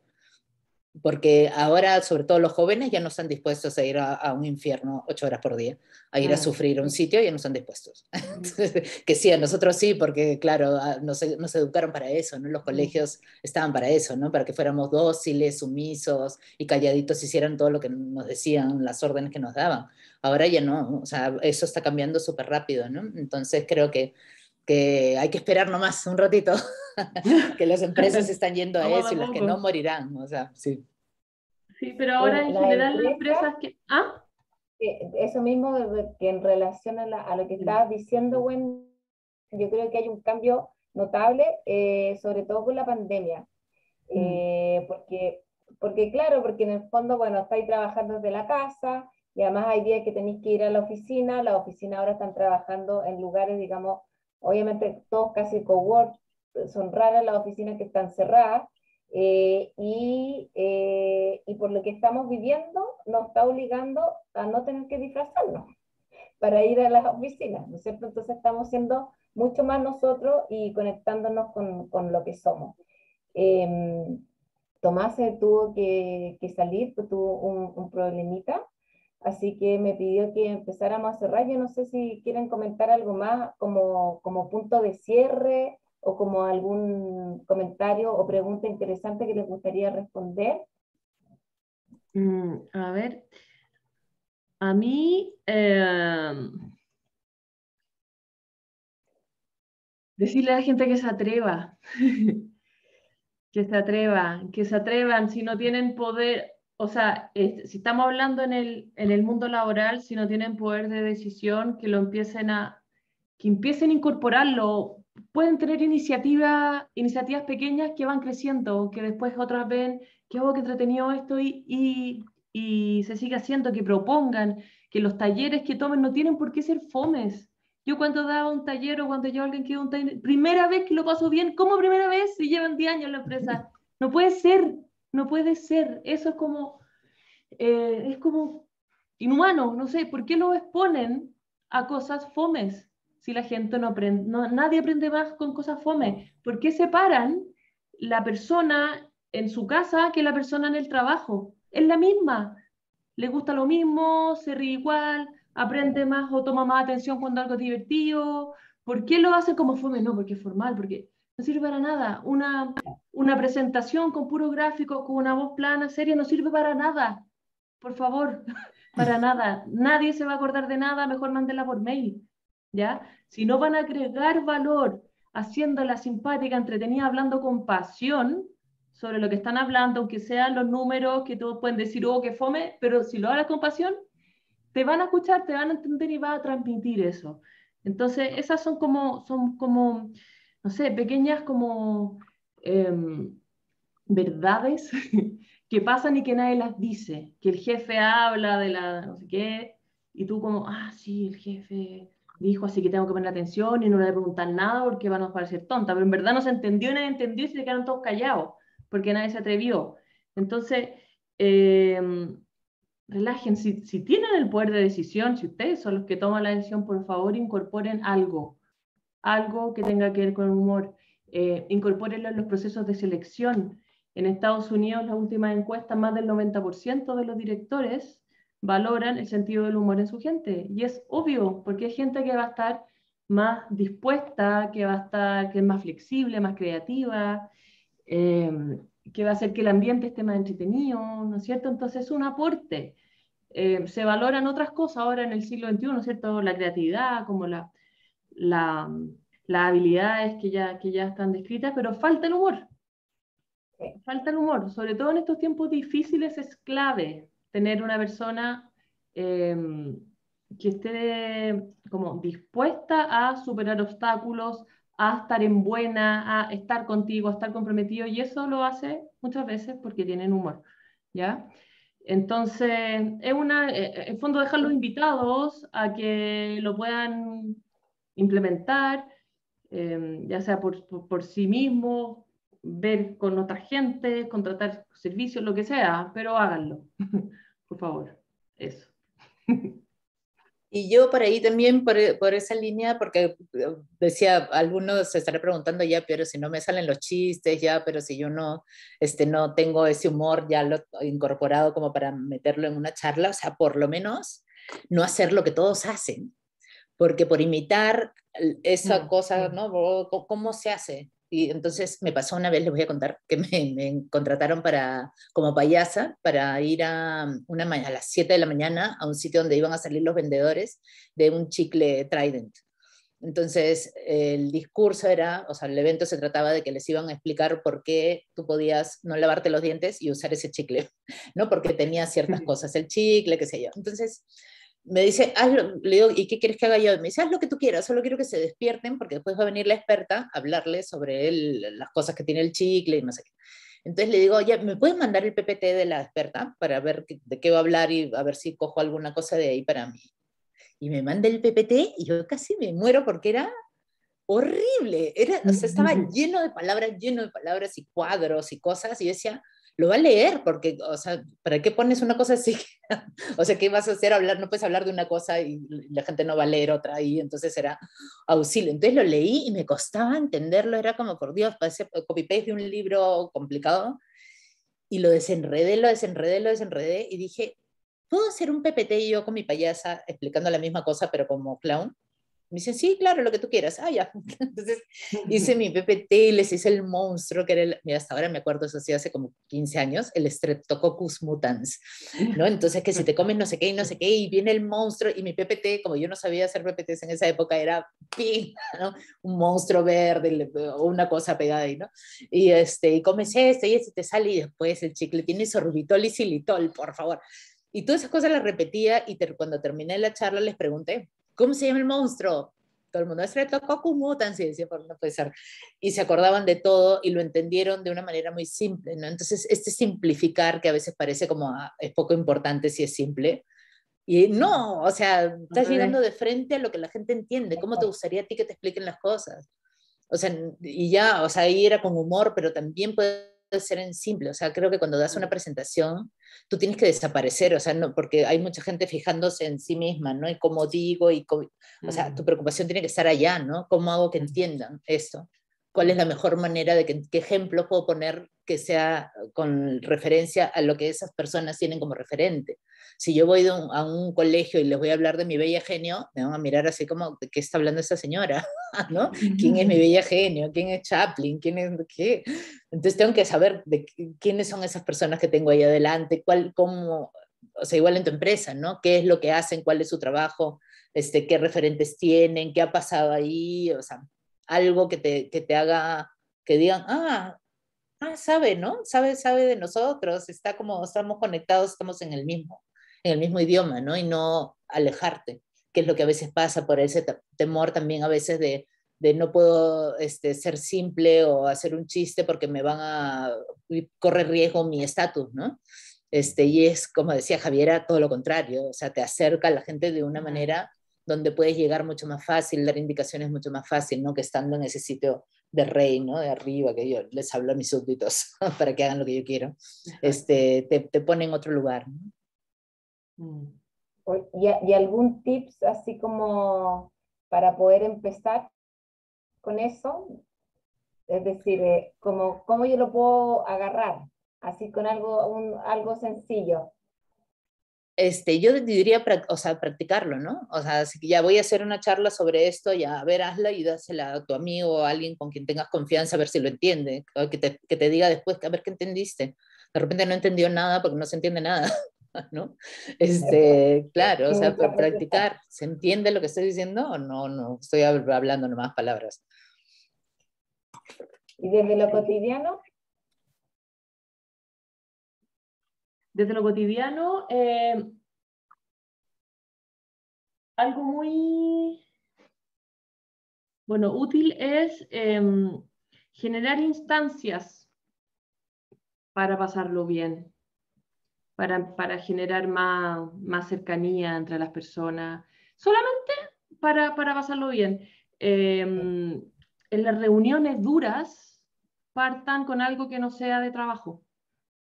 Porque ahora, sobre todo los jóvenes, ya no están dispuestos a ir a, un infierno ocho horas por día, a ir a sufrir a un sitio, ya no están dispuestos. <laughs> que sí, a nosotros sí, porque claro, nos, nos, educaron para eso, ¿no? Los colegios estaban para eso, ¿no? Para que fuéramos dóciles, sumisos y calladitos, hicieran todo lo que nos decían, las órdenes que nos daban. Ahora ya no, o sea, eso está cambiando súper rápido, ¿no? Entonces creo que que hay que esperar nomás un ratito, <laughs> que las empresas <laughs> están yendo a eso y las que no morirán, o sea, sí. Sí, pero ahora en general las empresas que... ¿Ah? Eso mismo que en relación a, lo que estabas diciendo, bueno, yo creo que hay un cambio notable, eh, sobre todo con la pandemia. Mm. Eh, porque, porque, claro, porque en el fondo, bueno, estáis trabajando desde la casa y además hay días que tenéis que ir a la oficina, las oficinas ahora están trabajando en lugares, digamos, Obviamente todos casi cowork, son raras las oficinas que están cerradas eh, y, eh, y, por lo que estamos viviendo nos está obligando a no tener que disfrazarnos para ir a las oficinas, ¿no es cierto? Entonces estamos siendo mucho más nosotros y conectándonos con, con lo que somos. Eh, Tomás tuvo que, que, salir, pues tuvo un problemita, Así que me pidió que empezáramos a cerrar. Yo no sé si quieren comentar algo más como, como punto de cierre o como algún comentario o pregunta interesante que les gustaría responder. Mm, a ver, a mí em, decirle a la gente que se atreva, <laughs> que se atreva, que se atrevan, si no tienen poder, o sea, si estamos hablando en el, en el mundo laboral, si no tienen poder de decisión, que lo empiecen a, que empiecen a incorporarlo. Pueden tener iniciativas, iniciativas pequeñas que van creciendo, que después otras ven que, oh, que entretenido esto y, y, y se sigue haciendo, que propongan, que los talleres que tomen no tienen por qué ser fomes. Yo cuando daba un taller o cuando yo alguien que un taller, primera vez que lo paso bien, ¿cómo primera vez si llevan 10 años en la empresa? No puede ser, no puede ser. Eso es como, eh, es como inhumano, no sé, ¿por qué lo exponen a cosas fomes? Si la gente no aprende, no, nadie aprende más con cosas fomes. ¿Por qué separan la persona en su casa que la persona en el trabajo? Es la misma. Le gusta lo mismo, se ríe igual, aprende más o toma más atención cuando algo es divertido. ¿Por qué lo hacen como fome? No, porque es formal, porque no sirve para nada. Una, una presentación con puro gráfico, con una voz plana, seria, no sirve para nada. Por favor, <laughs> para <laughs> nada. Nadie se va a acordar de nada, mejor mándenla por mail. ¿Ya? Si no van a agregar valor haciéndola simpática, entretenida, hablando con pasión sobre lo que están hablando, aunque sean los números que todos pueden decir, oh, que fome, pero si lo hablas con pasión, te van a escuchar, te van a entender y va a transmitir eso. Entonces, esas son como, son como no sé, pequeñas como em, verdades <laughs> que pasan y que nadie las dice, que el jefe habla de la no sé qué, y tú como, ah, sí, el jefe dijo, así que tengo que poner atención y no le voy a preguntar nada porque van a parecer tonta, pero en verdad no se entendió, nadie entendió y se quedaron todos callados, porque nadie se atrevió. Entonces, eh, relajen, si, si tienen el poder de decisión, si ustedes son los que toman la decisión, por favor, incorporen algo, algo que tenga que ver con el humor. Eh, incorpórenlo en los procesos de selección. En Estados Unidos, la última encuesta, más del 90% de los directores valoran el sentido del humor en su gente. Y es obvio, porque hay gente que va a estar más dispuesta, que va a estar, que es más flexible, más creativa, eh, que va a hacer que el ambiente esté más entretenido, ¿no es cierto? Entonces es un aporte. Eh, se valoran otras cosas ahora en el siglo XXI, ¿no es cierto? La creatividad, como la, la, las habilidades que ya, que ya están descritas, pero falta el humor. Falta el humor, sobre todo en estos tiempos difíciles es clave tener una persona em, que esté como dispuesta a superar obstáculos, a estar en buena, a estar contigo, a estar comprometido, y eso lo hace muchas veces porque tienen humor, ¿ya? Entonces, es una, eh, eh, en fondo, dejar los invitados a que lo puedan implementar, em, ya sea por, por, sí mismo, ver con otra gente, contratar servicios, lo que sea, pero háganlo, <laughs> por favor. Eso. <laughs> Y yo por ahí también, por, por, esa línea, porque eh, decía, algunos se estarán preguntando ya, pero si no me salen los chistes, ya, pero si yo no, este, no tengo ese humor ya lo incorporado como para meterlo en una charla, o sea, por lo menos no hacer lo que todos hacen, porque por imitar esa cosa, ¿no? ¿Cómo se hace? Y entonces me pasó una vez, les voy a contar, que me, contrataron para, como payasa para ir a, una, a las 7 de la mañana a un sitio donde iban a salir los vendedores de un chicle Trident. Entonces, el discurso era, o sea, el evento se trataba de que les iban a explicar por qué tú podías no lavarte los dientes y usar ese chicle, <laughs> ¿no? Porque tenía ciertas cosas, el chicle, qué sé yo. Entonces, me dice, hazlo, le digo, ¿y qué quieres que haga yo? Me dice, haz lo que tú quieras, solo quiero que se despierten porque después va a venir la experta a hablarle sobre las cosas que tiene el chicle y no sé qué. Entonces le digo, ya, ¿me puedes mandar el PPT de la experta para ver de qué va a hablar y a ver si cojo alguna cosa de ahí para mí? Y me manda el PPT y yo casi me muero porque era horrible, era, o sea, estaba lleno de palabras, lleno de palabras y cuadros y cosas y yo decía, lo va a leer, porque, o sea, ¿para qué pones una cosa así? <laughs> o sea, ¿qué vas a hacer? Hablar, no puedes hablar de una cosa y la gente no va a leer otra y entonces era auxilio. Entonces lo leí y me costaba entenderlo, era como, por Dios, parece copy-paste de un libro complicado. Y lo desenredé, lo desenredé, lo desenredé y dije, ¿puedo hacer un PPT yo con mi payasa explicando la misma cosa pero como clown? Me dice, sí, claro, lo que tú quieras. Ah, ya. <laughs> Entonces hice <laughs> mi PPT y les hice el monstruo, que era, el, mira, hasta ahora me acuerdo, eso sí, hace como 15 años, el Streptococcus mutans, ¿no? Entonces que si te comes no sé qué y no sé qué, y viene el monstruo, y mi PPT, como yo no sabía hacer PPTs en esa época, era ¡ping! ¿no? un monstruo verde o una cosa pegada ahí, ¿no? Y, este, y comes este y este te sale, y después el chicle tiene sorbitol y xilitol, por favor. Y todas esas cosas las repetía y cuando terminé la charla les pregunté, ¿cómo se llama el monstruo? Todo el mundo, es Mutan, sí, decía, no puede ser. Y se acordaban de todo y lo entendieron de una manera muy simple, ¿no? Entonces, este simplificar, que a veces parece como ah, es poco importante si es simple, y no, o sea, estás llegando de frente a lo que la gente entiende. ¿Cómo te gustaría a ti que te expliquen las cosas? O sea, y ya, o sea, ahí era con humor, pero también puede ser en simple, o sea, creo que cuando das una presentación, tú tienes que desaparecer, o sea, no, porque hay mucha gente fijándose en sí misma, ¿no? Y cómo digo, y o sea, tu preocupación tiene que estar allá, ¿no? ¿Cómo hago que entiendan esto? ¿Cuál es la mejor manera de que, qué ejemplo puedo poner que sea con referencia a lo que esas personas tienen como referente? si yo voy a un colegio y les voy a hablar de mi bella genio, me van a mirar así como, ¿de qué está hablando esa señora? <laughs> ¿No? ¿Quién es mi bella genio? ¿Quién es Chaplin? ¿Quién es qué? Entonces tengo que saber de quiénes son esas personas que tengo ahí adelante, cuál, cómo, o sea, igual en tu empresa, ¿no? ¿Qué es lo que hacen? ¿Cuál es su trabajo? Este, ¿Qué referentes tienen? ¿Qué ha pasado ahí? O sea, algo que te, que te haga, que digan, ah, ah, sabe, ¿no? Sabe, sabe de nosotros, está como, estamos conectados, estamos en el mismo en el mismo idioma, ¿no? Y no alejarte, que es lo que a veces pasa por ese temor también a veces de, de no puedo este, ser simple o hacer un chiste porque me van a correr riesgo mi estatus, ¿no? Este, y es, como decía Javiera, todo lo contrario, o sea, te acerca a la gente de una manera donde puedes llegar mucho más fácil, dar indicaciones mucho más fácil, ¿no? Que estando en ese sitio de rey, ¿no? De arriba, que yo les hablo a mis súbditos <laughs> para que hagan lo que yo quiero, este, te, te pone en otro lugar, ¿no? Mm. ¿Y, algún tips así como para poder empezar con eso? Es decir, eh, como, ¿cómo yo lo puedo agarrar? Así con algo, un, algo sencillo. Este, yo diría, o sea, practicarlo, ¿no? O sea, si ya voy a hacer una charla sobre esto, ya, a ver, hazla y dásela a tu amigo o a alguien con quien tengas confianza, a ver si lo entiende, que te, que te diga después, a ver qué entendiste. De repente no entendió nada porque no se entiende nada. <laughs> ¿no? Este, claro, o sea, por practicar, ¿se entiende lo que estoy diciendo o no? No, estoy hablando nomás palabras. ¿Y desde lo cotidiano? Desde lo cotidiano, eh, algo muy, bueno, útil es em, generar instancias para pasarlo bien para, generar más, cercanía entre las personas, solamente para, para pasarlo bien. Em, en las reuniones duras, partan con algo que no sea de trabajo.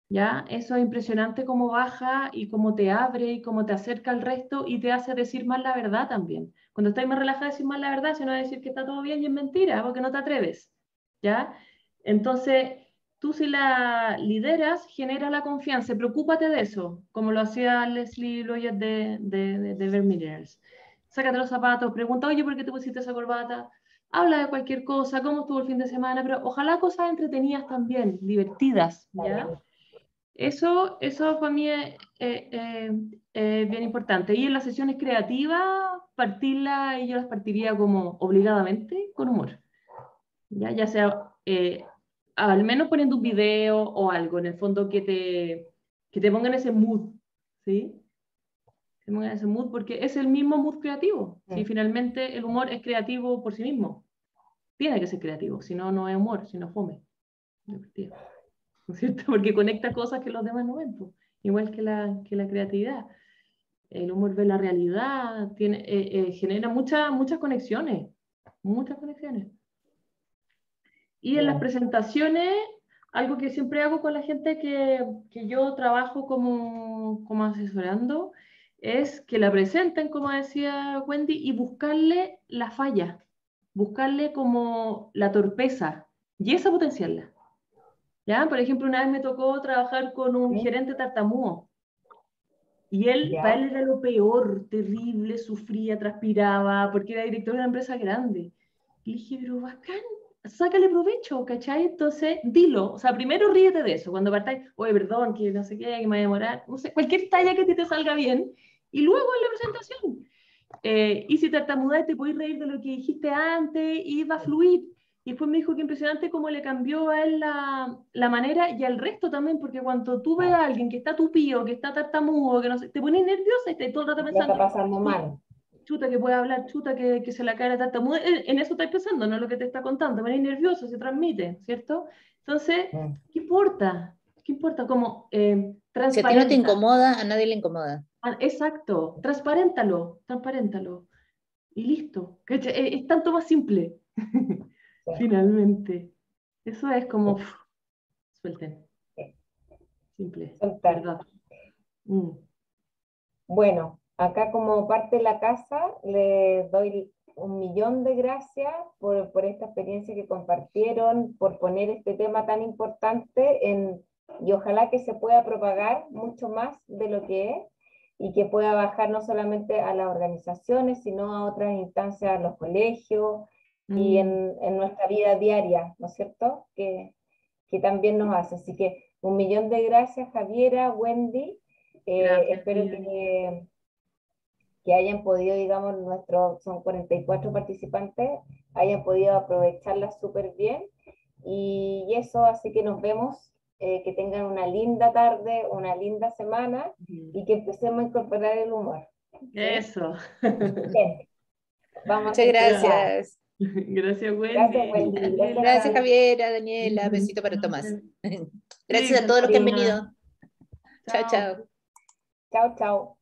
¿Ya? Eso es impresionante cómo baja y cómo te abre y cómo te acerca al resto y te hace decir más la verdad también. Cuando estás más relajada, decir más la verdad, sino decir que está todo bien y es mentira, porque no te atreves, ¿ya? Entonces, tú si la lideras, genera la confianza, preocúpate de eso, como lo hacía Leslie Loyer de, de, de, de Vermeers. Sácate los zapatos, pregunta, oye, ¿por qué te pusiste esa corbata? Habla de cualquier cosa, cómo estuvo el fin de semana, pero ojalá cosas entretenidas también, divertidas, ¿ya? Eso, eso para mí es bien importante. Y en las sesiones creativas, partirla, yo las partiría como obligadamente con humor. Ya, ya sea, eh, al menos poniendo un video o algo, en el fondo que te, que te ponga en ese mood, ¿sí? Que te ponga en ese mood, porque es el mismo mood creativo. Si finalmente el humor es creativo por sí mismo. Tiene que ser creativo, si no, no es humor, si no fome. Divertido. ¿No es cierto? <laughs> Porque conecta cosas que los demás no ven, pues. igual que la, que la creatividad. El humor ve la realidad, tiene, eh, eh, genera muchas muchas conexiones, muchas conexiones. Y en las presentaciones, algo que siempre hago con la gente que, que yo trabajo como, como asesorando, es que la presenten, como decía Wendy, y buscarle la falla, buscarle como la torpeza, y esa potenciarla. ¿Ya? Por ejemplo, una vez me tocó trabajar con un gerente tartamudo. Y él, para él era lo peor, terrible, sufría, transpiraba, porque era director de una empresa grande. Y le dije, pero bacán, sácale provecho, ¿cachai? Entonces, dilo. O sea, primero ríete de eso. Cuando partáis, oye, perdón, que no sé qué, que me voy a demorar. No sé, cualquier talla que te, te salga bien. Y luego en la presentación. Eh, y si tartamudas, te puedes reír de lo que dijiste antes y va a fluir. Y después me dijo que impresionante cómo le cambió a él la, la, manera y al resto también, porque cuando tú ves a alguien que está tupío, que está tartamudo, que no sé, te pones nerviosa y te todo el rato pensando. está pasando mal. Chuta que puede hablar, chuta que, que se la cara tartamuda. En eso estás pensando, no es lo que te está contando. Te pones nervioso, se transmite, ¿cierto? Entonces, ¿qué importa? ¿Qué importa? Como eh, Si a ti no te incomoda, a nadie le incomoda. Ah, exacto, transparéntalo, transparéntalo. Y listo. Es, es tanto más simple. <laughs> Finalmente. Eso es como, suelten. Simple. Verdad. Mm. Bueno, acá como parte de la casa les doy un millón de gracias por, por, esta experiencia que compartieron, por poner este tema tan importante en, y ojalá que se pueda propagar mucho más de lo que es y que pueda bajar no solamente a las organizaciones, sino a otras instancias, a los colegios, y en, en, nuestra vida diaria, ¿no es cierto? Que, que, también nos hace. Así que un millón de gracias, Javiera, Wendy. Eh, espero que, que hayan podido, digamos, nuestros, son 44 participantes, hayan podido aprovecharla súper bien. Y, eso, así que nos vemos, eh, que tengan una linda tarde, una linda semana y que empecemos a incorporar el humor. Eso. Bien. Vamos Muchas gracias. <laughs> Gracias, Wendy. Gracias, Wendy. Gracias, Javiera, Daniela. Besito para Tomás. <laughs> Gracias a todos los que han venido. Chao, chao. Chao, chao.